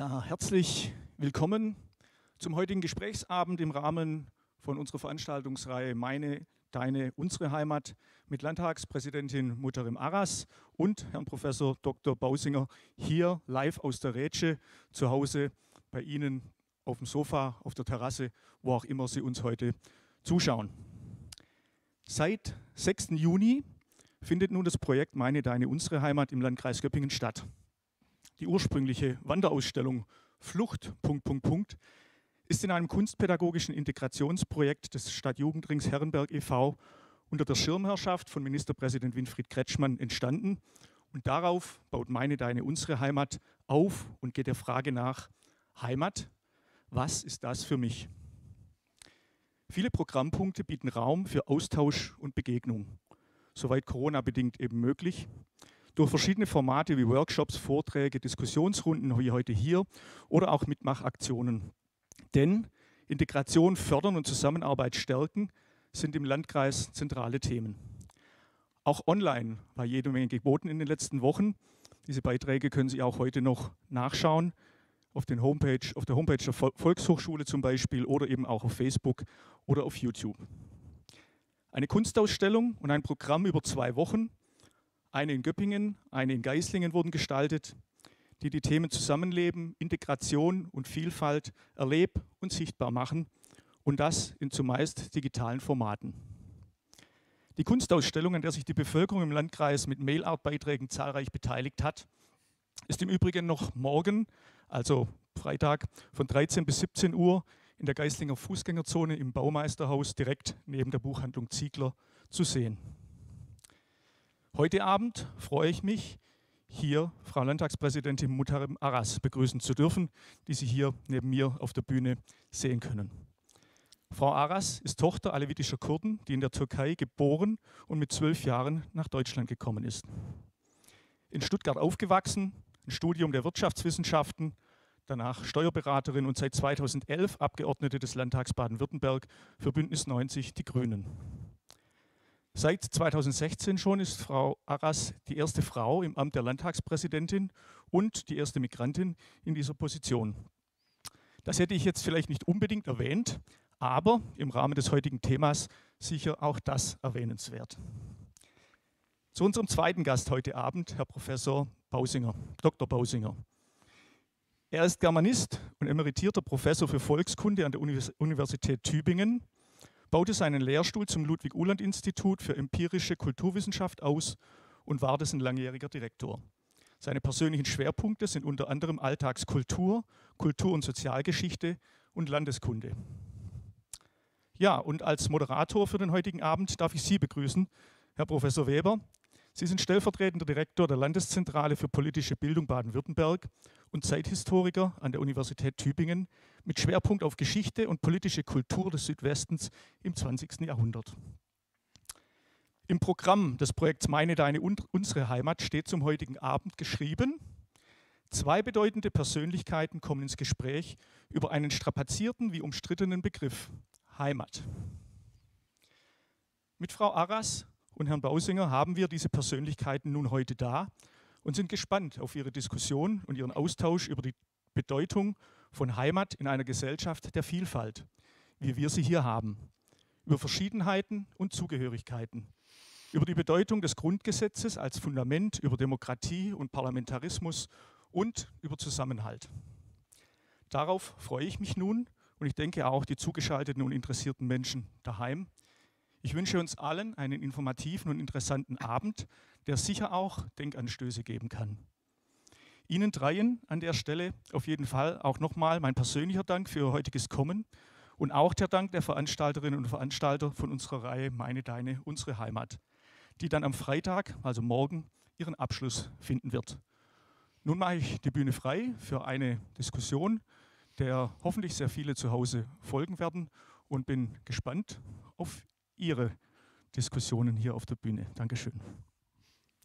Ja, herzlich willkommen zum heutigen Gesprächsabend im Rahmen von unserer Veranstaltungsreihe Meine, Deine, Unsere Heimat mit Landtagspräsidentin Mutterim Arras und Herrn Professor Dr. Bausinger hier live aus der Rätsche zu Hause bei Ihnen auf dem Sofa, auf der Terrasse, wo auch immer Sie uns heute zuschauen. Seit 6. Juni findet nun das Projekt Meine, Deine, Unsere Heimat im Landkreis Göppingen statt. Die ursprüngliche Wanderausstellung Flucht, Punkt, Punkt, Punkt, ist in einem kunstpädagogischen Integrationsprojekt des Stadtjugendrings Herrenberg e.V. unter der Schirmherrschaft von Ministerpräsident Winfried Kretschmann entstanden. Und darauf baut meine, deine, unsere Heimat auf und geht der Frage nach, Heimat, was ist das für mich? Viele Programmpunkte bieten Raum für Austausch und Begegnung, soweit Corona-bedingt eben möglich. Durch verschiedene Formate wie Workshops, Vorträge, Diskussionsrunden wie heute hier oder auch Mitmachaktionen. Denn Integration fördern und Zusammenarbeit stärken sind im Landkreis zentrale Themen. Auch online war jede Menge geboten in den letzten Wochen. Diese Beiträge können Sie auch heute noch nachschauen auf, Homepage, auf der Homepage der Volkshochschule zum Beispiel oder eben auch auf Facebook oder auf YouTube. Eine Kunstausstellung und ein Programm über zwei Wochen, eine in Göppingen, eine in Geislingen wurden gestaltet, die die Themen Zusammenleben, Integration und Vielfalt erleb- und sichtbar machen und das in zumeist digitalen Formaten. Die Kunstausstellung, an der sich die Bevölkerung im Landkreis mit Mailartbeiträgen zahlreich beteiligt hat, ist im Übrigen noch morgen also Freitag von 13 bis 17 Uhr in der Geislinger Fußgängerzone im Baumeisterhaus direkt neben der Buchhandlung Ziegler zu sehen. Heute Abend freue ich mich, hier Frau Landtagspräsidentin Mutarem Aras begrüßen zu dürfen, die Sie hier neben mir auf der Bühne sehen können. Frau Aras ist Tochter alevitischer Kurden, die in der Türkei geboren und mit zwölf Jahren nach Deutschland gekommen ist. In Stuttgart aufgewachsen, ein Studium der Wirtschaftswissenschaften, danach Steuerberaterin und seit 2011 Abgeordnete des Landtags Baden-Württemberg für Bündnis 90 Die Grünen. Seit 2016 schon ist Frau Arras die erste Frau im Amt der Landtagspräsidentin und die erste Migrantin in dieser Position. Das hätte ich jetzt vielleicht nicht unbedingt erwähnt, aber im Rahmen des heutigen Themas sicher auch das erwähnenswert. Zu unserem zweiten Gast heute Abend, Herr Professor Bausinger, Dr. Bausinger. Er ist Germanist und emeritierter Professor für Volkskunde an der Universität Tübingen, baute seinen Lehrstuhl zum Ludwig-Uhland-Institut für empirische Kulturwissenschaft aus und war dessen langjähriger Direktor. Seine persönlichen Schwerpunkte sind unter anderem Alltagskultur, Kultur- und Sozialgeschichte und Landeskunde. Ja, und als Moderator für den heutigen Abend darf ich Sie begrüßen, Herr Professor Weber. Sie sind stellvertretender Direktor der Landeszentrale für politische Bildung Baden-Württemberg und Zeithistoriker an der Universität Tübingen mit Schwerpunkt auf Geschichte und politische Kultur des Südwestens im 20. Jahrhundert. Im Programm des Projekts Meine, Deine, Unsere Heimat steht zum heutigen Abend geschrieben, zwei bedeutende Persönlichkeiten kommen ins Gespräch über einen strapazierten wie umstrittenen Begriff, Heimat. Mit Frau Arras und Herrn Bausinger haben wir diese Persönlichkeiten nun heute da und sind gespannt auf Ihre Diskussion und Ihren Austausch über die Bedeutung von Heimat in einer Gesellschaft der Vielfalt, wie wir sie hier haben, über Verschiedenheiten und Zugehörigkeiten, über die Bedeutung des Grundgesetzes als Fundament, über Demokratie und Parlamentarismus und über Zusammenhalt. Darauf freue ich mich nun und ich denke auch die zugeschalteten und interessierten Menschen daheim. Ich wünsche uns allen einen informativen und interessanten Abend, der sicher auch Denkanstöße geben kann. Ihnen dreien an der Stelle auf jeden Fall auch nochmal mein persönlicher Dank für Ihr heutiges Kommen und auch der Dank der Veranstalterinnen und Veranstalter von unserer Reihe Meine, Deine, Unsere Heimat, die dann am Freitag, also morgen, ihren Abschluss finden wird. Nun mache ich die Bühne frei für eine Diskussion, der hoffentlich sehr viele zu Hause folgen werden und bin gespannt auf Ihre Diskussionen hier auf der Bühne. Dankeschön.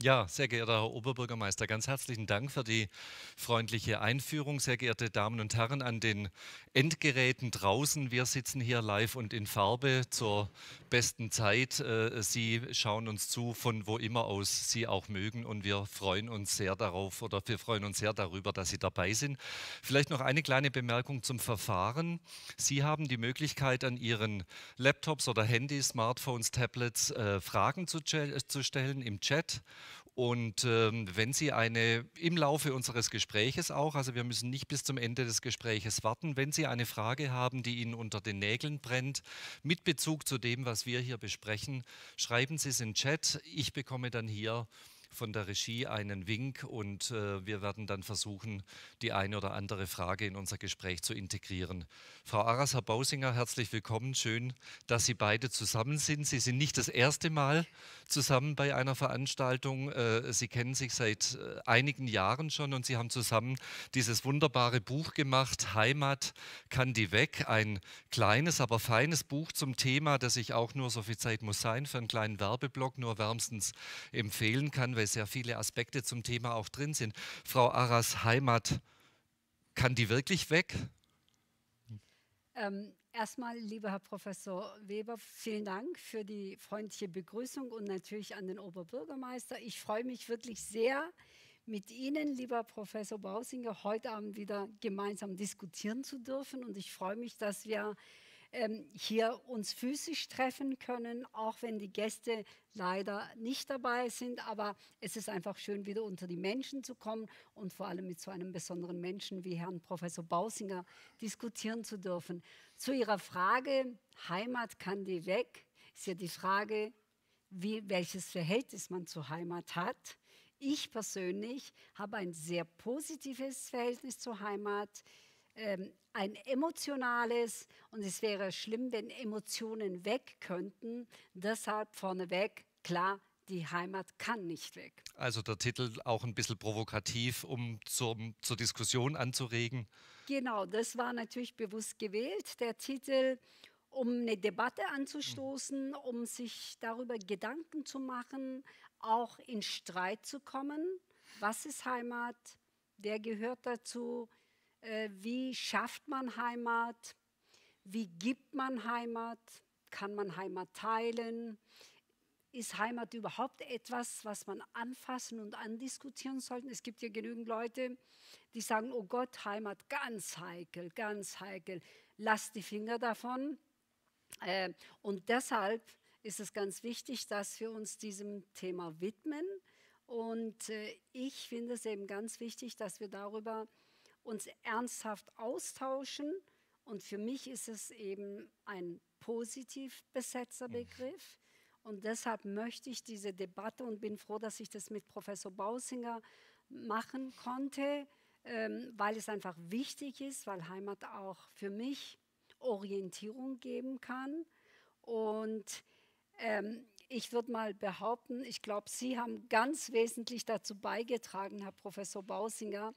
Ja, sehr geehrter Herr Oberbürgermeister, ganz herzlichen Dank für die freundliche Einführung. Sehr geehrte Damen und Herren an den Endgeräten draußen. Wir sitzen hier live und in Farbe zur besten Zeit. Äh, Sie schauen uns zu, von wo immer aus Sie auch mögen. Und wir freuen uns sehr darauf oder wir freuen uns sehr darüber, dass Sie dabei sind. Vielleicht noch eine kleine Bemerkung zum Verfahren. Sie haben die Möglichkeit, an Ihren Laptops oder Handys, Smartphones, Tablets äh, Fragen zu, zu stellen im Chat. Und ähm, wenn Sie eine im Laufe unseres Gespräches auch, also wir müssen nicht bis zum Ende des Gespräches warten, wenn Sie eine Frage haben, die Ihnen unter den Nägeln brennt, mit Bezug zu dem, was wir hier besprechen, schreiben Sie es in den Chat. Ich bekomme dann hier von der Regie einen Wink und äh, wir werden dann versuchen, die eine oder andere Frage in unser Gespräch zu integrieren. Frau Aras, Herr Bausinger, herzlich willkommen. Schön, dass Sie beide zusammen sind. Sie sind nicht das erste Mal zusammen bei einer Veranstaltung. Äh, Sie kennen sich seit äh, einigen Jahren schon und Sie haben zusammen dieses wunderbare Buch gemacht, Heimat kann die weg. Ein kleines, aber feines Buch zum Thema, das ich auch nur, so viel Zeit muss sein, für einen kleinen Werbeblock nur wärmstens empfehlen kann, weil sehr viele Aspekte zum Thema auch drin sind. Frau Aras, Heimat, kann die wirklich weg? Ähm, Erstmal, lieber Herr Professor Weber, vielen Dank für die freundliche Begrüßung und natürlich an den Oberbürgermeister. Ich freue mich wirklich sehr, mit Ihnen, lieber Professor Bausinger, heute Abend wieder gemeinsam diskutieren zu dürfen. Und ich freue mich, dass wir ähm, hier uns physisch treffen können, auch wenn die Gäste leider nicht dabei sind. Aber es ist einfach schön, wieder unter die Menschen zu kommen und vor allem mit so einem besonderen Menschen wie Herrn Professor Bausinger diskutieren zu dürfen. Zu Ihrer Frage, Heimat kann die weg, ist ja die Frage, wie, welches Verhältnis man zur Heimat hat. Ich persönlich habe ein sehr positives Verhältnis zur Heimat ähm, ein emotionales und es wäre schlimm, wenn Emotionen weg könnten. Deshalb vorneweg, klar, die Heimat kann nicht weg. Also der Titel auch ein bisschen provokativ, um zum, zur Diskussion anzuregen. Genau, das war natürlich bewusst gewählt, der Titel, um eine Debatte anzustoßen, um sich darüber Gedanken zu machen, auch in Streit zu kommen. Was ist Heimat? Wer gehört dazu? Äh, wie schafft man Heimat? Wie gibt man Heimat? Kann man Heimat teilen? Ist Heimat überhaupt etwas, was man anfassen und andiskutieren sollte? Es gibt ja genügend Leute, die sagen, oh Gott, Heimat ganz heikel, ganz heikel. Lass die Finger davon. Äh, und deshalb ist es ganz wichtig, dass wir uns diesem Thema widmen. Und äh, ich finde es eben ganz wichtig, dass wir darüber uns ernsthaft austauschen. Und für mich ist es eben ein positiv besetzter Begriff. Und deshalb möchte ich diese Debatte und bin froh, dass ich das mit Professor Bausinger machen konnte, ähm, weil es einfach wichtig ist, weil Heimat auch für mich Orientierung geben kann. Und ähm, ich würde mal behaupten, ich glaube, Sie haben ganz wesentlich dazu beigetragen, Herr Professor Bausinger,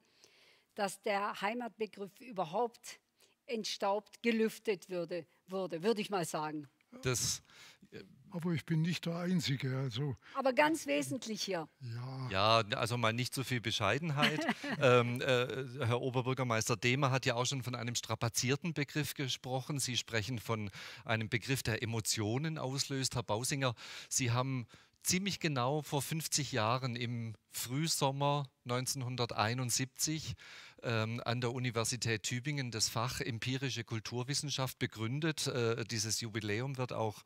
dass der Heimatbegriff überhaupt entstaubt, gelüftet würde, wurde, würde ich mal sagen. Das, äh, aber ich bin nicht der Einzige. Also aber ganz wesentlich hier. Ja, ja also mal nicht so viel Bescheidenheit. ähm, äh, Herr Oberbürgermeister Dehmer hat ja auch schon von einem strapazierten Begriff gesprochen. Sie sprechen von einem Begriff, der Emotionen auslöst. Herr Bausinger, Sie haben ziemlich genau vor 50 Jahren im Frühsommer 1971 ähm, an der Universität Tübingen das Fach empirische Kulturwissenschaft begründet. Äh, dieses Jubiläum wird auch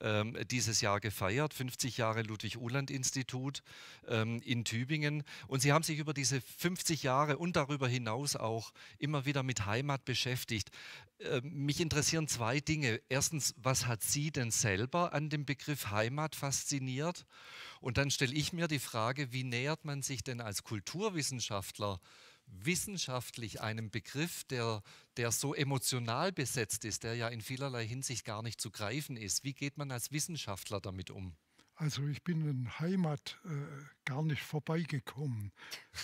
ähm, dieses Jahr gefeiert, 50 Jahre Ludwig-Uhland-Institut ähm, in Tübingen. Und Sie haben sich über diese 50 Jahre und darüber hinaus auch immer wieder mit Heimat beschäftigt. Äh, mich interessieren zwei Dinge. Erstens, was hat Sie denn selber an dem Begriff Heimat fasziniert? Und dann stelle ich mir die Frage, wie nähert man sich denn als Kulturwissenschaftler wissenschaftlich einem Begriff, der, der so emotional besetzt ist, der ja in vielerlei Hinsicht gar nicht zu greifen ist. Wie geht man als Wissenschaftler damit um? Also ich bin in Heimat äh, gar nicht vorbeigekommen,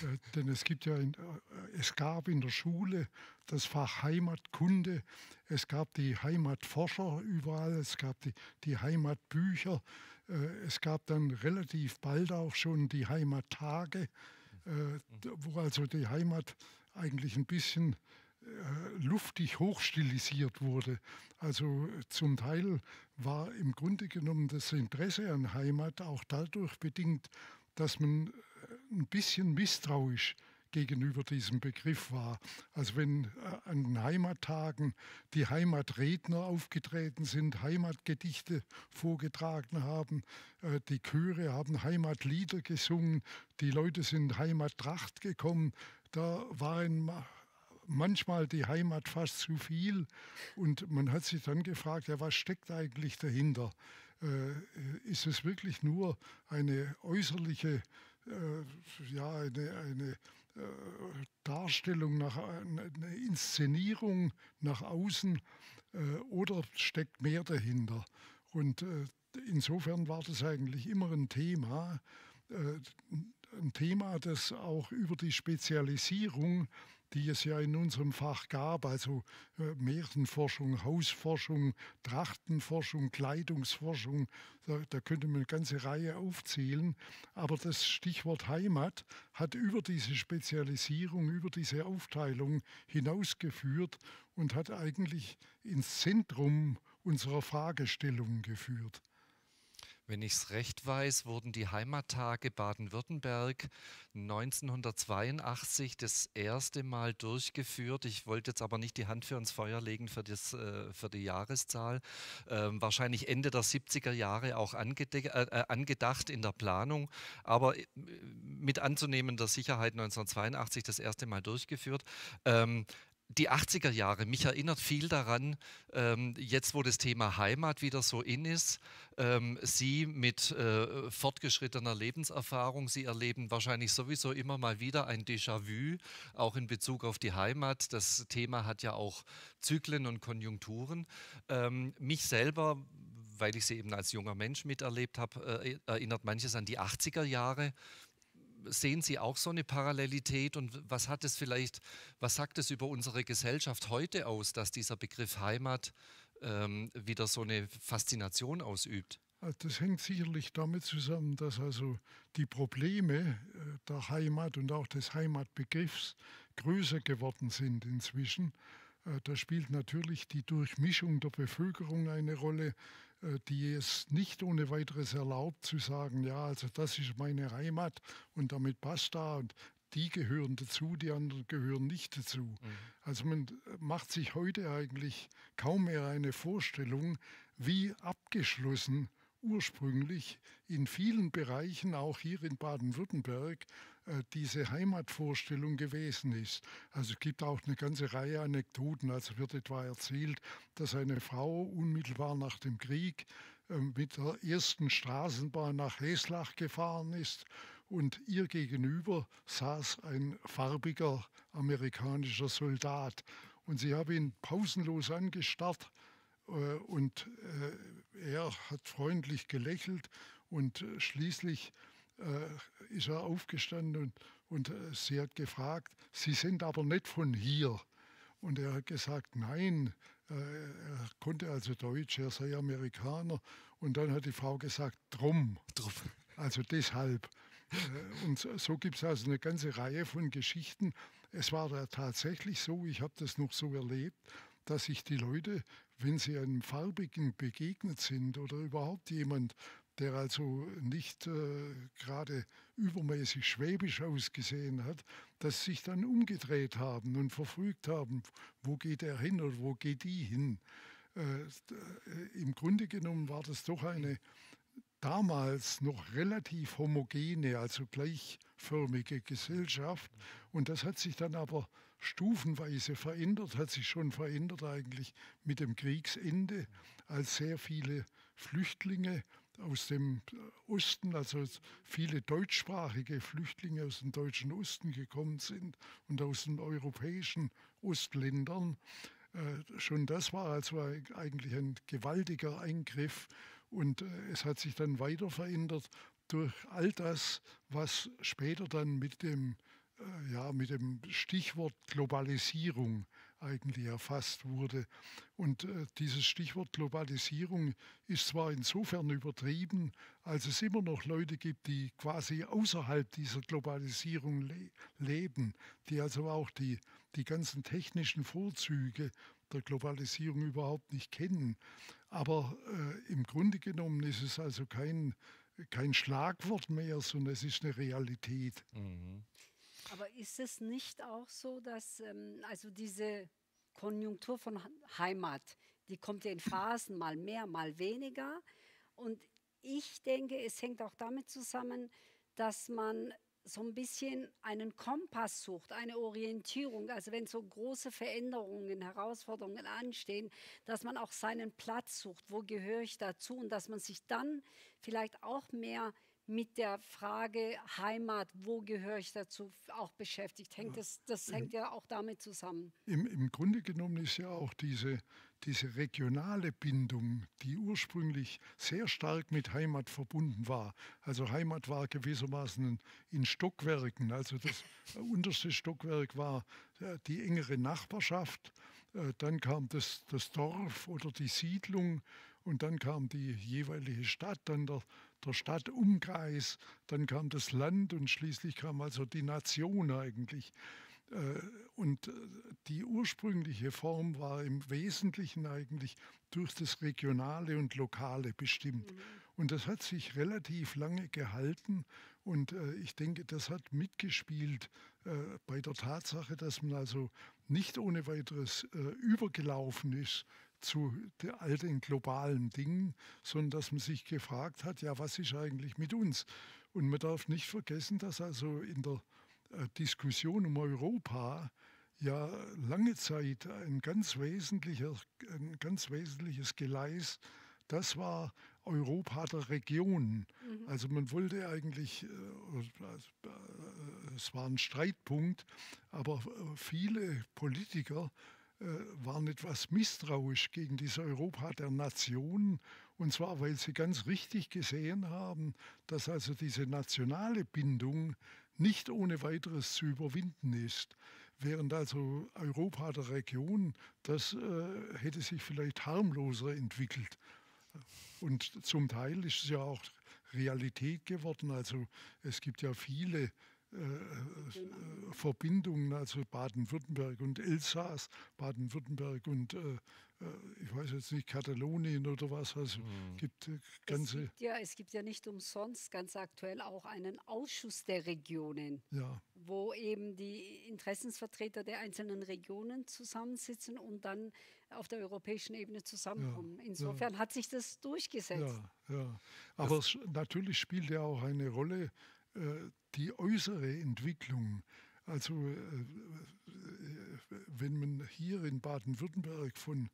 äh, denn es gibt ja, in, äh, es gab in der Schule das Fach Heimatkunde, es gab die Heimatforscher überall, es gab die, die Heimatbücher, es gab dann relativ bald auch schon die Heimattage, äh, wo also die Heimat eigentlich ein bisschen äh, luftig hochstilisiert wurde. Also zum Teil war im Grunde genommen das Interesse an Heimat auch dadurch bedingt, dass man ein bisschen misstrauisch gegenüber diesem Begriff war. Also wenn äh, an den Heimattagen die Heimatredner aufgetreten sind, Heimatgedichte vorgetragen haben, äh, die Chöre haben Heimatlieder gesungen, die Leute sind Heimattracht gekommen, da waren manchmal die Heimat fast zu viel und man hat sich dann gefragt, ja, was steckt eigentlich dahinter? Äh, ist es wirklich nur eine äußerliche, äh, ja, eine, eine Darstellung, nach einer Inszenierung nach außen äh, oder steckt mehr dahinter? Und äh, insofern war das eigentlich immer ein Thema, ein Thema, das auch über die Spezialisierung die es ja in unserem Fach gab, also äh, Märchenforschung, Hausforschung, Trachtenforschung, Kleidungsforschung, da, da könnte man eine ganze Reihe aufzählen. Aber das Stichwort Heimat hat über diese Spezialisierung, über diese Aufteilung hinausgeführt und hat eigentlich ins Zentrum unserer Fragestellungen geführt. Wenn ich es recht weiß, wurden die Heimattage Baden-Württemberg 1982 das erste Mal durchgeführt. Ich wollte jetzt aber nicht die Hand für ins Feuer legen für, das, äh, für die Jahreszahl. Ähm, wahrscheinlich Ende der 70er Jahre auch äh, äh, angedacht in der Planung, aber äh, mit anzunehmender Sicherheit 1982 das erste Mal durchgeführt. Ähm, die 80er Jahre, mich erinnert viel daran, ähm, jetzt wo das Thema Heimat wieder so in ist, ähm, Sie mit äh, fortgeschrittener Lebenserfahrung, Sie erleben wahrscheinlich sowieso immer mal wieder ein Déjà-vu, auch in Bezug auf die Heimat. Das Thema hat ja auch Zyklen und Konjunkturen. Ähm, mich selber weil ich sie eben als junger Mensch miterlebt habe, äh, erinnert manches an die 80er Jahre sehen Sie auch so eine Parallelität und was hat es vielleicht, was sagt es über unsere Gesellschaft heute aus, dass dieser Begriff Heimat ähm, wieder so eine Faszination ausübt? Das hängt sicherlich damit zusammen, dass also die Probleme äh, der Heimat und auch des Heimatbegriffs größer geworden sind inzwischen. Äh, da spielt natürlich die Durchmischung der Bevölkerung eine Rolle. Äh, die es nicht ohne weiteres erlaubt zu sagen, ja, also das ist meine Heimat und damit basta und die gehören dazu, die anderen gehören nicht dazu. Mhm. Also man macht sich heute eigentlich kaum mehr eine Vorstellung, wie abgeschlossen ursprünglich in vielen Bereichen, auch hier in Baden-Württemberg, diese Heimatvorstellung gewesen ist. Also es gibt auch eine ganze Reihe Anekdoten. Also wird etwa erzählt, dass eine Frau unmittelbar nach dem Krieg ähm, mit der ersten Straßenbahn nach Heslach gefahren ist und ihr gegenüber saß ein farbiger amerikanischer Soldat. Und sie habe ihn pausenlos angestarrt äh, und äh, er hat freundlich gelächelt und schließlich äh, ist er aufgestanden und, und äh, sie hat gefragt, Sie sind aber nicht von hier. Und er hat gesagt, nein, äh, er konnte also Deutsch, er sei Amerikaner. Und dann hat die Frau gesagt, drum. drum. Also deshalb. Äh, und so gibt es also eine ganze Reihe von Geschichten. Es war da tatsächlich so, ich habe das noch so erlebt, dass sich die Leute, wenn sie einem Farbigen begegnet sind oder überhaupt jemand, der also nicht äh, gerade übermäßig schwäbisch ausgesehen hat, dass sich dann umgedreht haben und verfrügt haben, wo geht er hin oder wo geht die hin. Äh, äh, Im Grunde genommen war das doch eine damals noch relativ homogene, also gleichförmige Gesellschaft. Und das hat sich dann aber stufenweise verändert, hat sich schon verändert eigentlich mit dem Kriegsende, als sehr viele Flüchtlinge aus dem Osten, also viele deutschsprachige Flüchtlinge aus dem deutschen Osten gekommen sind und aus den europäischen Ostländern. Äh, schon das war also eigentlich ein gewaltiger Eingriff und äh, es hat sich dann weiter verändert durch all das, was später dann mit dem, äh, ja, mit dem Stichwort Globalisierung eigentlich erfasst wurde. Und äh, dieses Stichwort Globalisierung ist zwar insofern übertrieben, als es immer noch Leute gibt, die quasi außerhalb dieser Globalisierung le leben, die also auch die, die ganzen technischen Vorzüge der Globalisierung überhaupt nicht kennen. Aber äh, im Grunde genommen ist es also kein, kein Schlagwort mehr, sondern es ist eine Realität. Mhm. Aber ist es nicht auch so, dass ähm, also diese Konjunktur von Heimat, die kommt ja in Phasen, mal mehr, mal weniger. Und ich denke, es hängt auch damit zusammen, dass man so ein bisschen einen Kompass sucht, eine Orientierung. Also wenn so große Veränderungen, Herausforderungen anstehen, dass man auch seinen Platz sucht, wo gehöre ich dazu und dass man sich dann vielleicht auch mehr mit der Frage Heimat, wo gehöre ich dazu, auch beschäftigt. Hängt das, das hängt ja auch damit zusammen. Im, Im Grunde genommen ist ja auch diese, diese regionale Bindung, die ursprünglich sehr stark mit Heimat verbunden war. Also Heimat war gewissermaßen in Stockwerken. Also das unterste Stockwerk war äh, die engere Nachbarschaft. Äh, dann kam das, das Dorf oder die Siedlung und dann kam die jeweilige Stadt, dann der, der Stadtumkreis, dann kam das Land und schließlich kam also die Nation eigentlich. Äh, und äh, die ursprüngliche Form war im Wesentlichen eigentlich durch das Regionale und Lokale bestimmt. Mhm. Und das hat sich relativ lange gehalten. Und äh, ich denke, das hat mitgespielt bei der Tatsache, dass man also nicht ohne weiteres übergelaufen ist zu all den globalen Dingen, sondern dass man sich gefragt hat, ja, was ist eigentlich mit uns? Und man darf nicht vergessen, dass also in der äh, Diskussion um Europa ja lange Zeit ein ganz, wesentlicher, ein ganz wesentliches Geleis, das war Europa der Regionen. Mhm. Also man wollte eigentlich, äh, äh, es war ein Streitpunkt, aber viele Politiker waren etwas misstrauisch gegen dieses Europa der Nationen. Und zwar, weil sie ganz richtig gesehen haben, dass also diese nationale Bindung nicht ohne weiteres zu überwinden ist. Während also Europa der Region, das äh, hätte sich vielleicht harmloser entwickelt. Und zum Teil ist es ja auch Realität geworden. Also es gibt ja viele äh, äh, Verbindungen, also Baden-Württemberg und Elsass, Baden-Württemberg und äh, ich weiß jetzt nicht, Katalonien oder was, also mhm. gibt ganze... Es gibt, ja, es gibt ja nicht umsonst ganz aktuell auch einen Ausschuss der Regionen, ja. wo eben die Interessensvertreter der einzelnen Regionen zusammensitzen und dann auf der europäischen Ebene zusammenkommen. Ja, Insofern ja. hat sich das durchgesetzt. Ja, ja. aber es, natürlich spielt ja auch eine Rolle, äh, die äußere Entwicklung. Also äh, wenn man hier in Baden-Württemberg von,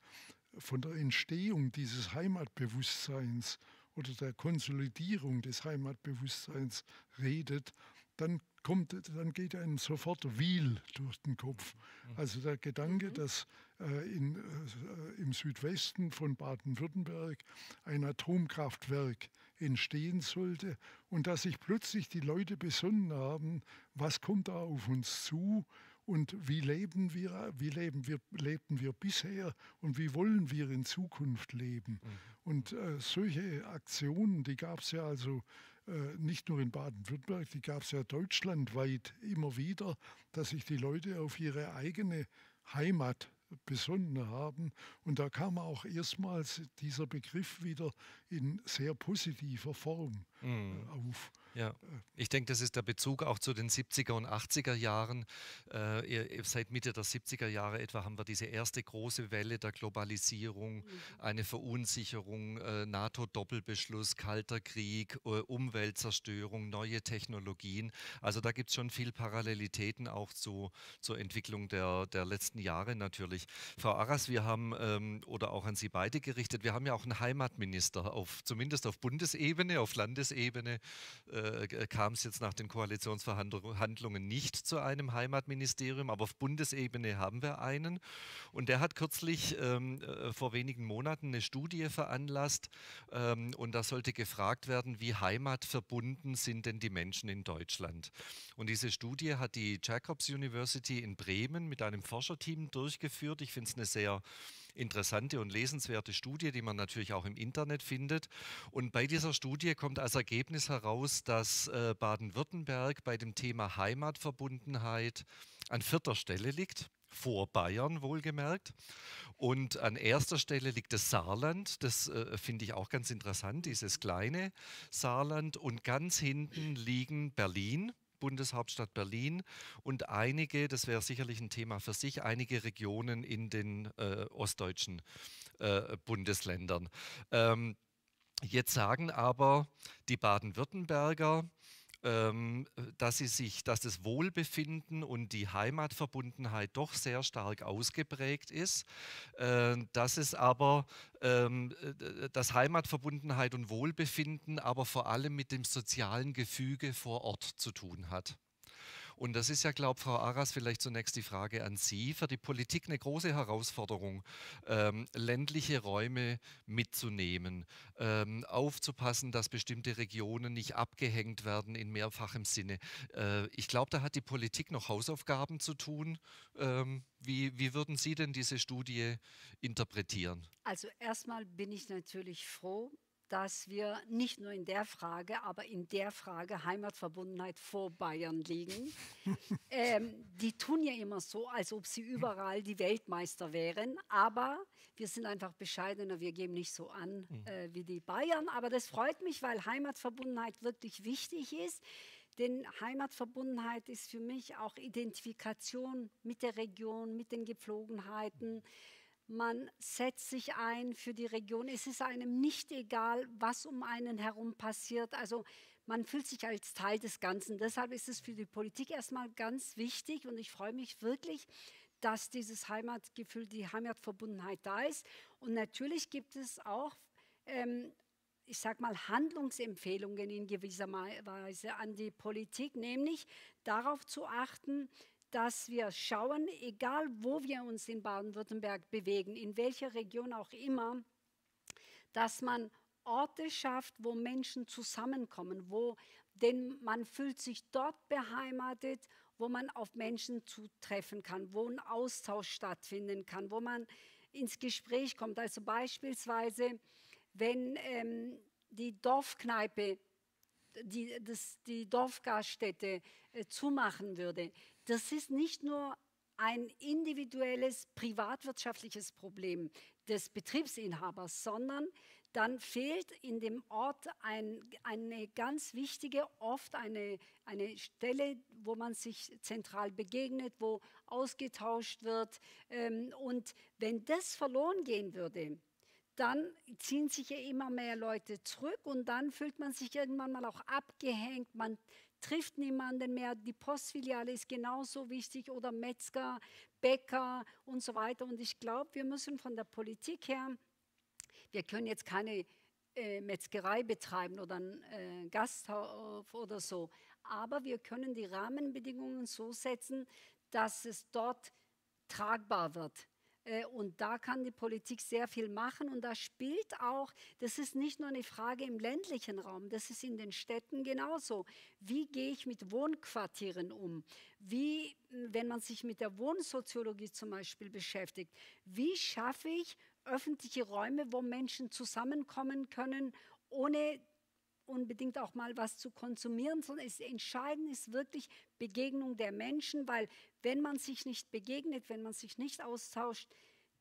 von der Entstehung dieses Heimatbewusstseins oder der Konsolidierung des Heimatbewusstseins redet, dann kommt, dann geht einem sofort Wiel durch den Kopf. Mhm. Also der Gedanke, mhm. dass äh, in, äh, im Südwesten von Baden-Württemberg ein Atomkraftwerk entstehen sollte und dass sich plötzlich die Leute besonnen haben, was kommt da auf uns zu und wie leben wir, wie leben wir, lebten wir bisher und wie wollen wir in Zukunft leben. Mhm. Und äh, solche Aktionen, die gab es ja also äh, nicht nur in Baden-Württemberg, die gab es ja deutschlandweit immer wieder, dass sich die Leute auf ihre eigene Heimat besonnen haben. Und da kam auch erstmals dieser Begriff wieder in sehr positiver Form mhm. auf. Ja, ich denke, das ist der Bezug auch zu den 70er und 80er Jahren. Äh, seit Mitte der 70er Jahre etwa haben wir diese erste große Welle der Globalisierung, mhm. eine Verunsicherung, äh, NATO-Doppelbeschluss, Kalter Krieg, äh, Umweltzerstörung, neue Technologien. Also da gibt es schon viel Parallelitäten auch zu, zur Entwicklung der, der letzten Jahre natürlich. Frau Arras, wir haben, ähm, oder auch an Sie beide gerichtet, wir haben ja auch einen Heimatminister, auf, zumindest auf Bundesebene, auf Landesebene. Äh, äh, kam es jetzt nach den Koalitionsverhandlungen nicht zu einem Heimatministerium, aber auf Bundesebene haben wir einen. Und der hat kürzlich ähm, äh, vor wenigen Monaten eine Studie veranlasst ähm, und da sollte gefragt werden, wie heimatverbunden sind denn die Menschen in Deutschland. Und diese Studie hat die Jacobs University in Bremen mit einem Forscherteam durchgeführt. Ich finde es eine sehr interessante und lesenswerte Studie, die man natürlich auch im Internet findet. Und bei dieser Studie kommt als Ergebnis heraus, dass äh, Baden-Württemberg bei dem Thema Heimatverbundenheit an vierter Stelle liegt vor Bayern wohlgemerkt. Und an erster Stelle liegt das Saarland. Das äh, finde ich auch ganz interessant, dieses kleine Saarland. Und ganz hinten liegen Berlin Bundeshauptstadt Berlin und einige, das wäre sicherlich ein Thema für sich, einige Regionen in den äh, ostdeutschen äh, Bundesländern. Ähm, jetzt sagen aber die Baden-Württemberger, dass sie sich, dass das Wohlbefinden und die Heimatverbundenheit doch sehr stark ausgeprägt ist, äh, dass es aber, ähm, dass Heimatverbundenheit und Wohlbefinden aber vor allem mit dem sozialen Gefüge vor Ort zu tun hat. Und das ist ja, glaube ich, Frau Aras, vielleicht zunächst die Frage an Sie. Für die Politik eine große Herausforderung, ähm, ländliche Räume mitzunehmen, ähm, aufzupassen, dass bestimmte Regionen nicht abgehängt werden in mehrfachem Sinne. Äh, ich glaube, da hat die Politik noch Hausaufgaben zu tun. Ähm, wie, wie würden Sie denn diese Studie interpretieren? Also erstmal bin ich natürlich froh, dass wir nicht nur in der Frage, aber in der Frage Heimatverbundenheit vor Bayern liegen. ähm, die tun ja immer so, als ob sie überall die Weltmeister wären, aber wir sind einfach bescheidener, wir geben nicht so an mhm. äh, wie die Bayern. Aber das freut mich, weil Heimatverbundenheit wirklich wichtig ist. Denn Heimatverbundenheit ist für mich auch Identifikation mit der Region, mit den Gepflogenheiten man setzt sich ein für die Region. Es ist einem nicht egal, was um einen herum passiert. Also man fühlt sich als Teil des Ganzen. Deshalb ist es für die Politik erstmal ganz wichtig und ich freue mich wirklich, dass dieses Heimatgefühl, die Heimatverbundenheit da ist. Und natürlich gibt es auch, ähm, ich sage mal, Handlungsempfehlungen in gewisser Weise an die Politik, nämlich darauf zu achten, dass wir schauen, egal wo wir uns in Baden-Württemberg bewegen, in welcher Region auch immer, dass man Orte schafft, wo Menschen zusammenkommen, wo, denn man fühlt sich dort beheimatet, wo man auf Menschen zutreffen kann, wo ein Austausch stattfinden kann, wo man ins Gespräch kommt. Also beispielsweise, wenn ähm, die Dorfkneipe, die, das, die Dorfgaststätte äh, zumachen würde, das ist nicht nur ein individuelles privatwirtschaftliches Problem des Betriebsinhabers, sondern dann fehlt in dem Ort ein, eine ganz wichtige, oft eine, eine Stelle, wo man sich zentral begegnet, wo ausgetauscht wird. Ähm, und wenn das verloren gehen würde, dann ziehen sich ja immer mehr Leute zurück und dann fühlt man sich irgendwann mal auch abgehängt. Man trifft niemanden mehr. Die Postfiliale ist genauso wichtig oder Metzger, Bäcker und so weiter. Und ich glaube, wir müssen von der Politik her, wir können jetzt keine äh, Metzgerei betreiben oder ein äh, Gasthof oder so, aber wir können die Rahmenbedingungen so setzen, dass es dort tragbar wird. Äh, und da kann die Politik sehr viel machen. Und da spielt auch, das ist nicht nur eine Frage im ländlichen Raum, das ist in den Städten genauso. Wie gehe ich mit Wohnquartieren um? Wie, wenn man sich mit der Wohnsoziologie zum Beispiel beschäftigt, wie schaffe ich öffentliche Räume, wo Menschen zusammenkommen können, ohne unbedingt auch mal was zu konsumieren, sondern es entscheidend ist wirklich Begegnung der Menschen, weil wenn man sich nicht begegnet, wenn man sich nicht austauscht,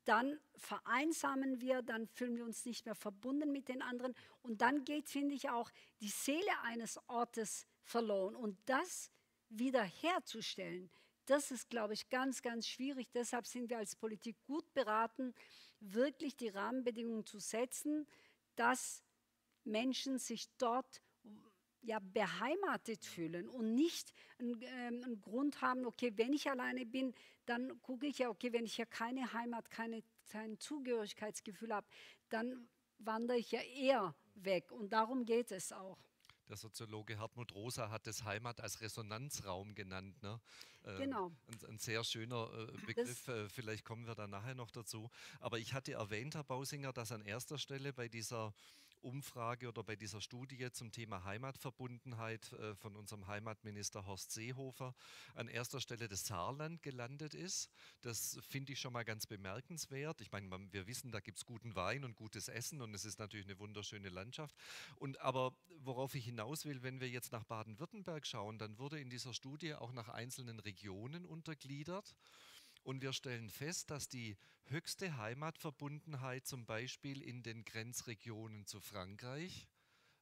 dann vereinsamen wir, dann fühlen wir uns nicht mehr verbunden mit den anderen und dann geht, finde ich, auch die Seele eines Ortes verloren und das wiederherzustellen, das ist, glaube ich, ganz, ganz schwierig. Deshalb sind wir als Politik gut beraten, wirklich die Rahmenbedingungen zu setzen, dass Menschen sich dort ja, beheimatet fühlen und nicht einen, ähm, einen, Grund haben, okay, wenn ich alleine bin, dann gucke ich ja, okay, wenn ich ja keine Heimat, keine, kein Zugehörigkeitsgefühl habe, dann wandere ich ja eher weg. Und darum geht es auch. der Soziologe Hartmut Rosa hat das Heimat als Resonanzraum genannt. Ne? Ähm, genau. Ein, ein, sehr schöner äh, Begriff, äh, vielleicht kommen wir da nachher noch dazu. Aber ich hatte erwähnt, Herr Bausinger, dass an erster Stelle bei dieser Umfrage oder bei dieser Studie zum Thema Heimatverbundenheit äh, von unserem Heimatminister Horst Seehofer an erster Stelle das Saarland gelandet ist. Das finde ich schon mal ganz bemerkenswert. Ich meine, wir wissen, da gibt es guten Wein und gutes Essen und es ist natürlich eine wunderschöne Landschaft. Und aber worauf ich hinaus will, wenn wir jetzt nach Baden-Württemberg schauen, dann wurde in dieser Studie auch nach einzelnen Regionen untergliedert. Und wir stellen fest, dass die höchste Heimatverbundenheit zum Beispiel in den Grenzregionen zu Frankreich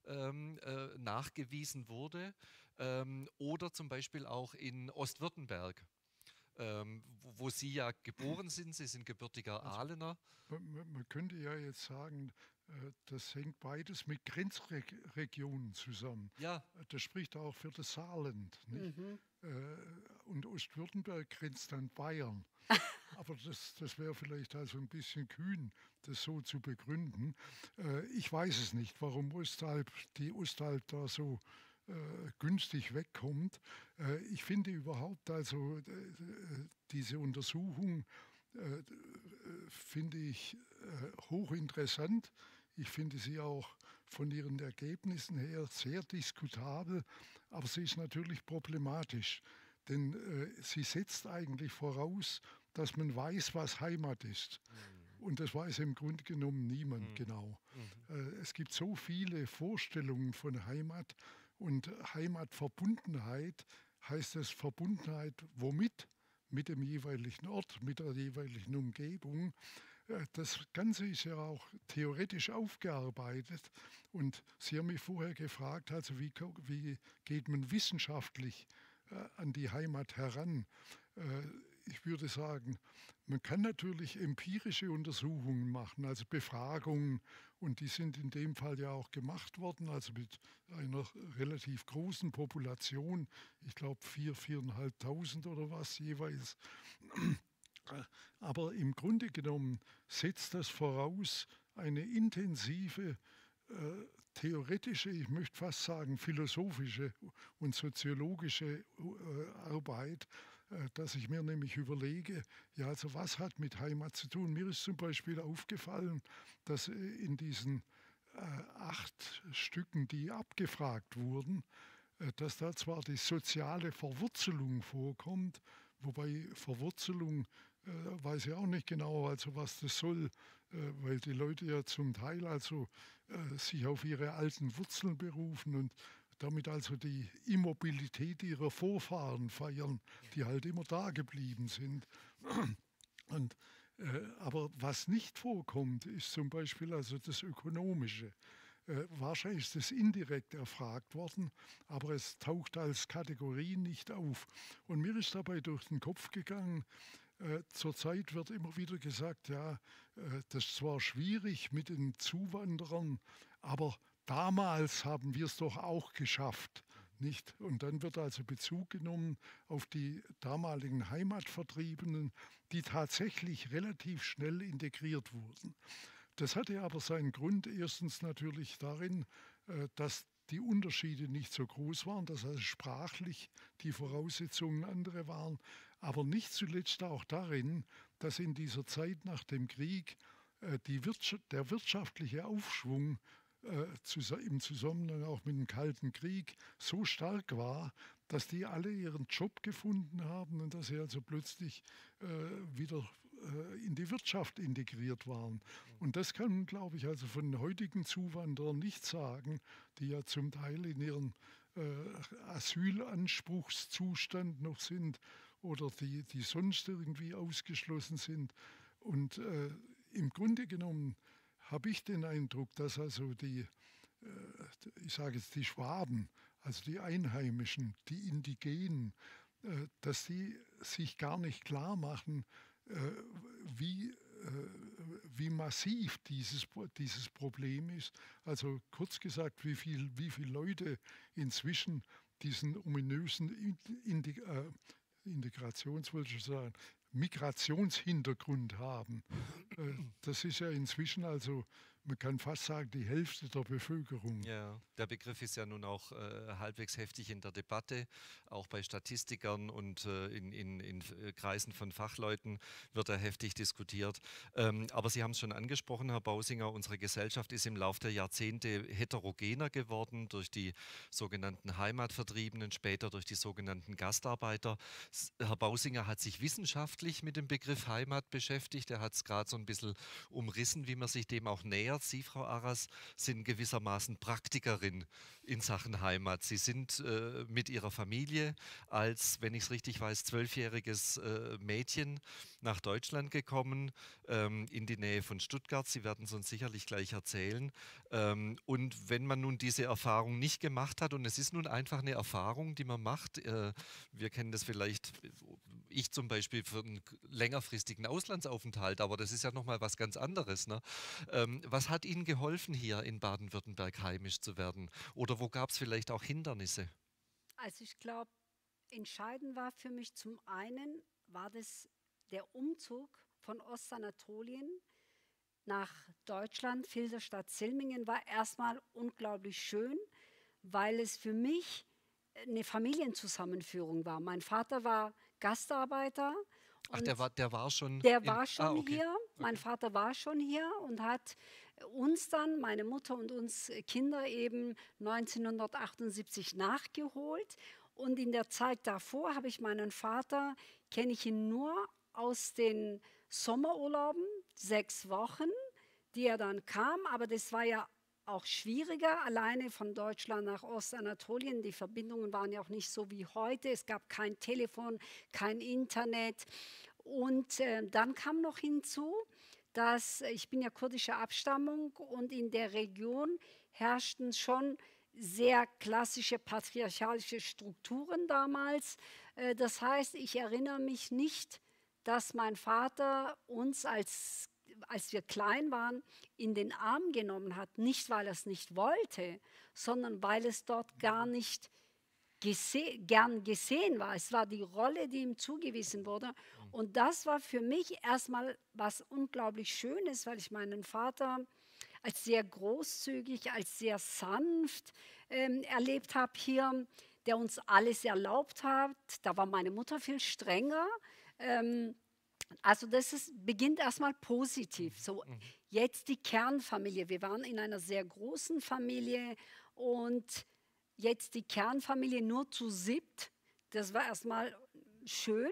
ähm, äh, nachgewiesen wurde ähm, oder zum Beispiel auch in Ostwürttemberg. Ähm, wo, Sie ja geboren sind, Sie sind gebürtiger also, Ahlener. Man, man, könnte ja jetzt sagen, äh, das hängt beides mit Grenzregionen zusammen. Ja. Das spricht auch für das Saarland. Mhm. Äh, und Ostwürttemberg grenzt an Bayern. Aber das, das wäre vielleicht also ein bisschen kühn, das so zu begründen. Äh, ich weiß es nicht, warum Ostalb, die Ostalb da so äh, günstig wegkommt. Ich finde überhaupt also diese Untersuchung finde ich hochinteressant. Ich finde sie auch von ihren Ergebnissen her sehr diskutabel, aber sie ist natürlich problematisch, denn äh, sie setzt eigentlich voraus, dass man weiß, was Heimat ist. Mhm. Und das weiß im Grunde genommen niemand mhm. genau. Mhm. Äh, es gibt so viele Vorstellungen von Heimat und Heimatverbundenheit heißt es Verbundenheit womit? Mit dem jeweiligen Ort, mit der jeweiligen Umgebung. Äh, das Ganze ist ja auch theoretisch aufgearbeitet. Und Sie haben mich vorher gefragt, also wie, wie geht man wissenschaftlich äh, an die Heimat heran? Äh, ich würde sagen, man kann natürlich empirische Untersuchungen machen, also Befragungen, und die sind in dem Fall ja auch gemacht worden, also mit einer relativ großen Population, ich glaube 4.000, 4.500 oder was jeweils. Aber im Grunde genommen setzt das voraus eine intensive äh, theoretische, ich möchte fast sagen philosophische und soziologische äh, Arbeit, äh, dass ich mir nämlich überlege, ja, also was hat mit Heimat zu tun? Mir ist zum Beispiel aufgefallen, dass äh, in diesen äh, acht Stücken, die abgefragt wurden, äh, dass da zwar die soziale Verwurzelung vorkommt, wobei Verwurzelung äh, weiß ich auch nicht genau, also was das soll, äh, weil die Leute ja zum Teil also äh, sich auf ihre alten Wurzeln berufen und damit also die Immobilität ihrer Vorfahren feiern, die halt immer da geblieben sind. Und, äh, aber was nicht vorkommt, ist zum Beispiel also das Ökonomische. Äh, wahrscheinlich ist es indirekt erfragt worden, aber es taucht als Kategorie nicht auf. Und mir ist dabei durch den Kopf gegangen, äh, zurzeit wird immer wieder gesagt, ja, äh, das ist zwar schwierig mit den Zuwanderern, aber damals haben wir es doch auch geschafft. Nicht? Und dann wird also Bezug genommen auf die damaligen Heimatvertriebenen, die tatsächlich relativ schnell integriert wurden. Das hatte aber seinen Grund erstens natürlich darin, äh, dass die Unterschiede nicht so groß waren, dass also sprachlich die Voraussetzungen andere waren, aber nicht zuletzt auch darin, dass in dieser Zeit nach dem Krieg äh, Wirtschaft, der wirtschaftliche Aufschwung äh, im Zusammenhang auch mit dem Kalten Krieg so stark war, dass die alle ihren Job gefunden haben und dass sie also plötzlich äh, wieder äh, in die Wirtschaft integriert waren. Und das kann glaube ich, also von heutigen Zuwanderern nicht sagen, die ja zum Teil in ihrem äh, Asylanspruchszustand noch sind oder die, die sonst irgendwie ausgeschlossen sind. Und äh, im Grunde genommen habe ich den Eindruck, dass also die, äh, ich sage jetzt die Schwaben, also die Einheimischen, die Indigenen, äh, dass die sich gar nicht klar machen, äh, wie, wie massiv dieses, dieses Problem ist. Also kurz gesagt, wie viele wie viel Leute inzwischen diesen ominösen Indi äh, Integrations, wollte ich sagen, Migrationshintergrund haben. Äh, das ist ja inzwischen also man kann fast sagen, die Hälfte der Bevölkerung. Ja, der Begriff ist ja nun auch äh, halbwegs heftig in der Debatte, auch bei Statistikern und äh, in, in, in, äh, Kreisen von Fachleuten wird er heftig diskutiert. Ähm, aber Sie haben es schon angesprochen, Herr Bausinger, unsere Gesellschaft ist im Laufe der Jahrzehnte heterogener geworden durch die sogenannten Heimatvertriebenen, später durch die sogenannten Gastarbeiter. Herr Bausinger hat sich wissenschaftlich mit dem Begriff Heimat beschäftigt. Er hat es gerade so ein bisschen umrissen, wie man sich dem auch näher erklärt, Sie, Frau Arras, sind gewissermaßen Praktikerin in Sachen Heimat. Sie sind äh, mit Ihrer Familie als, wenn ich es richtig weiß, zwölfjähriges äh, Mädchen nach Deutschland gekommen, ähm, in die Nähe von Stuttgart. Sie werden es uns sicherlich gleich erzählen. Ähm, und wenn man nun diese Erfahrung nicht gemacht hat, und es ist nun einfach eine Erfahrung, die man macht, äh, wir kennen das vielleicht, ich zum Beispiel für einen längerfristigen Auslandsaufenthalt, aber das ist ja nochmal was ganz anderes. Ne? Ähm, was hat Ihnen geholfen, hier in Baden-Württemberg heimisch zu werden? Oder wo gab es vielleicht auch Hindernisse? Also ich glaube, entscheidend war für mich zum einen, war das der Umzug von Ostanatolien nach Deutschland, Filderstadt Silmingen, war erstmal unglaublich schön, weil es für mich eine Familienzusammenführung war. Mein Vater war Gastarbeiter. Ach, der war, der war schon. Der in, war schon ah, okay. hier. Mein okay. Vater war schon hier und hat uns dann, meine Mutter und uns Kinder eben 1978 nachgeholt. Und in der Zeit davor habe ich meinen Vater, kenne ich ihn nur aus den Sommerurlauben, sechs Wochen, die er dann kam. Aber das war ja auch schwieriger, alleine von Deutschland nach Ostanatolien. Die Verbindungen waren ja auch nicht so wie heute. Es gab kein Telefon, kein Internet. Und äh, dann kam noch hinzu, dass ich bin ja kurdischer Abstammung und in der Region herrschten schon sehr klassische patriarchalische Strukturen damals. Äh, das heißt, ich erinnere mich nicht, dass mein Vater uns als als wir klein waren, in den Arm genommen hat, nicht weil er es nicht wollte, sondern weil es dort gar nicht gese gern gesehen war. Es war die Rolle, die ihm zugewiesen wurde. Und das war für mich erstmal was unglaublich Schönes, weil ich meinen Vater als sehr großzügig, als sehr sanft ähm, erlebt habe hier, der uns alles erlaubt hat. Da war meine Mutter viel strenger. Ähm, also das ist, beginnt erstmal positiv. So mhm. jetzt die Kernfamilie. Wir waren in einer sehr großen Familie und jetzt die Kernfamilie nur zu siebt. Das war erstmal schön.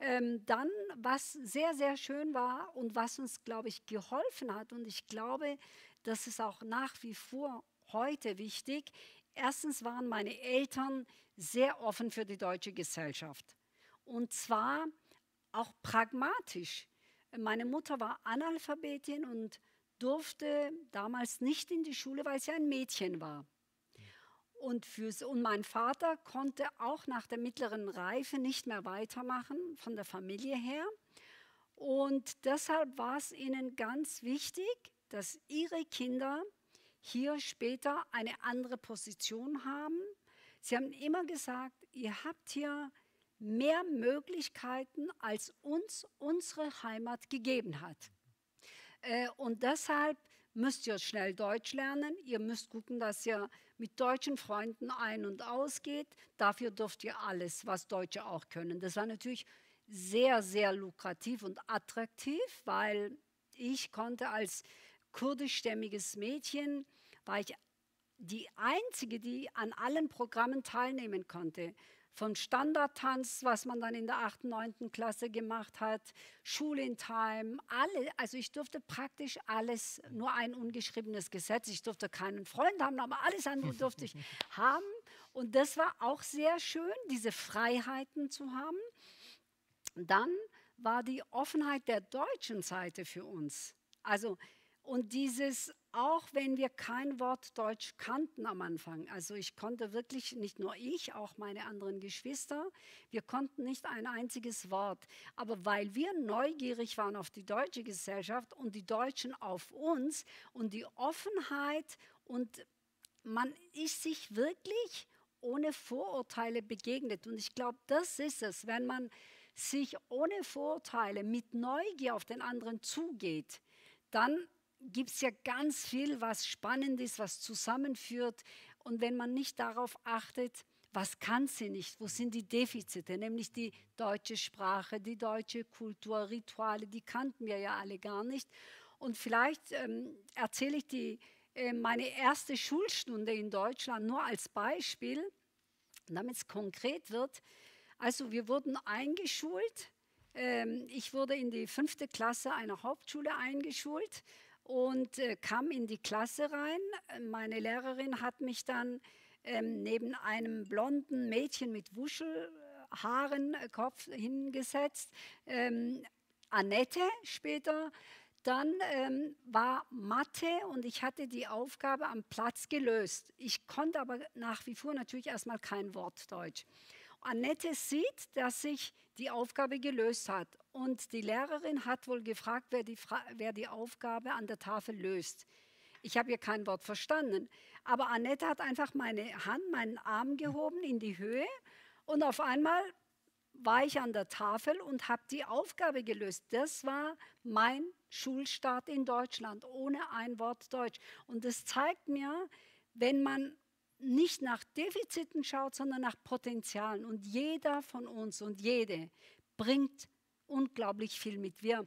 Ähm, dann, was sehr, sehr schön war und was uns, glaube ich, geholfen hat, und ich glaube, das ist auch nach wie vor heute wichtig. Erstens waren meine Eltern sehr offen für die deutsche Gesellschaft. Und zwar auch pragmatisch. Meine Mutter war Analphabetin und durfte damals nicht in die Schule, weil sie ein Mädchen war. Und, für, und mein Vater konnte auch nach der mittleren Reife nicht mehr weitermachen von der Familie her. Und deshalb war es ihnen ganz wichtig, dass ihre Kinder hier später eine andere Position haben. Sie haben immer gesagt, ihr habt hier mehr Möglichkeiten, als uns unsere Heimat gegeben hat. Äh, und deshalb müsst ihr schnell Deutsch lernen. Ihr müsst gucken, dass ihr mit deutschen Freunden ein- und ausgeht. Dafür dürft ihr alles, was Deutsche auch können. Das war natürlich sehr, sehr lukrativ und attraktiv, weil ich konnte als kurdischstämmiges Mädchen, war ich die Einzige, die an allen Programmen teilnehmen konnte von Standardtanz, was man dann in der 8., 9. Klasse gemacht hat, Schule in Time, alle, also ich durfte praktisch alles, nur ein ungeschriebenes Gesetz, ich durfte keinen Freund haben, aber alles andere durfte ich haben. Und das war auch sehr schön, diese Freiheiten zu haben. Dann war die Offenheit der deutschen Seite für uns. Also, und dieses auch wenn wir kein Wort Deutsch kannten am Anfang. Also ich konnte wirklich, nicht nur ich, auch meine anderen Geschwister, wir konnten nicht ein einziges Wort. Aber weil wir neugierig waren auf die deutsche Gesellschaft und die Deutschen auf uns und die Offenheit und man ist sich wirklich ohne Vorurteile begegnet. Und ich glaube, das ist es, wenn man sich ohne Vorteile mit Neugier auf den anderen zugeht, dann gibt es ja ganz viel, was spannend ist, was zusammenführt. Und wenn man nicht darauf achtet, was kann sie nicht, wo sind die Defizite, nämlich die deutsche Sprache, die deutsche Kultur, Rituale, die kannten wir ja alle gar nicht. Und vielleicht ähm, erzähle ich die, äh, meine erste Schulstunde in Deutschland nur als Beispiel, damit es konkret wird. Also wir wurden eingeschult. Ähm, ich wurde in die fünfte Klasse einer Hauptschule eingeschult und äh, kam in die Klasse rein. Meine Lehrerin hat mich dann ähm, neben einem blonden Mädchen mit Wuschelhaaren, äh, Kopf hingesetzt. Ähm, Annette später. Dann ähm, war Mathe und ich hatte die Aufgabe am Platz gelöst. Ich konnte aber nach wie vor natürlich erstmal kein Wort Deutsch. Annette sieht, dass sich die Aufgabe gelöst hat und die Lehrerin hat wohl gefragt, wer die, wer die Aufgabe an der Tafel löst. Ich habe ihr kein Wort verstanden. Aber Annette hat einfach meine Hand, meinen Arm gehoben in die Höhe und auf einmal war ich an der Tafel und habe die Aufgabe gelöst. Das war mein Schulstart in Deutschland, ohne ein Wort Deutsch. Und das zeigt mir, wenn man nicht nach Defiziten schaut, sondern nach Potenzialen. Und jeder von uns und jede bringt unglaublich viel mit. Wir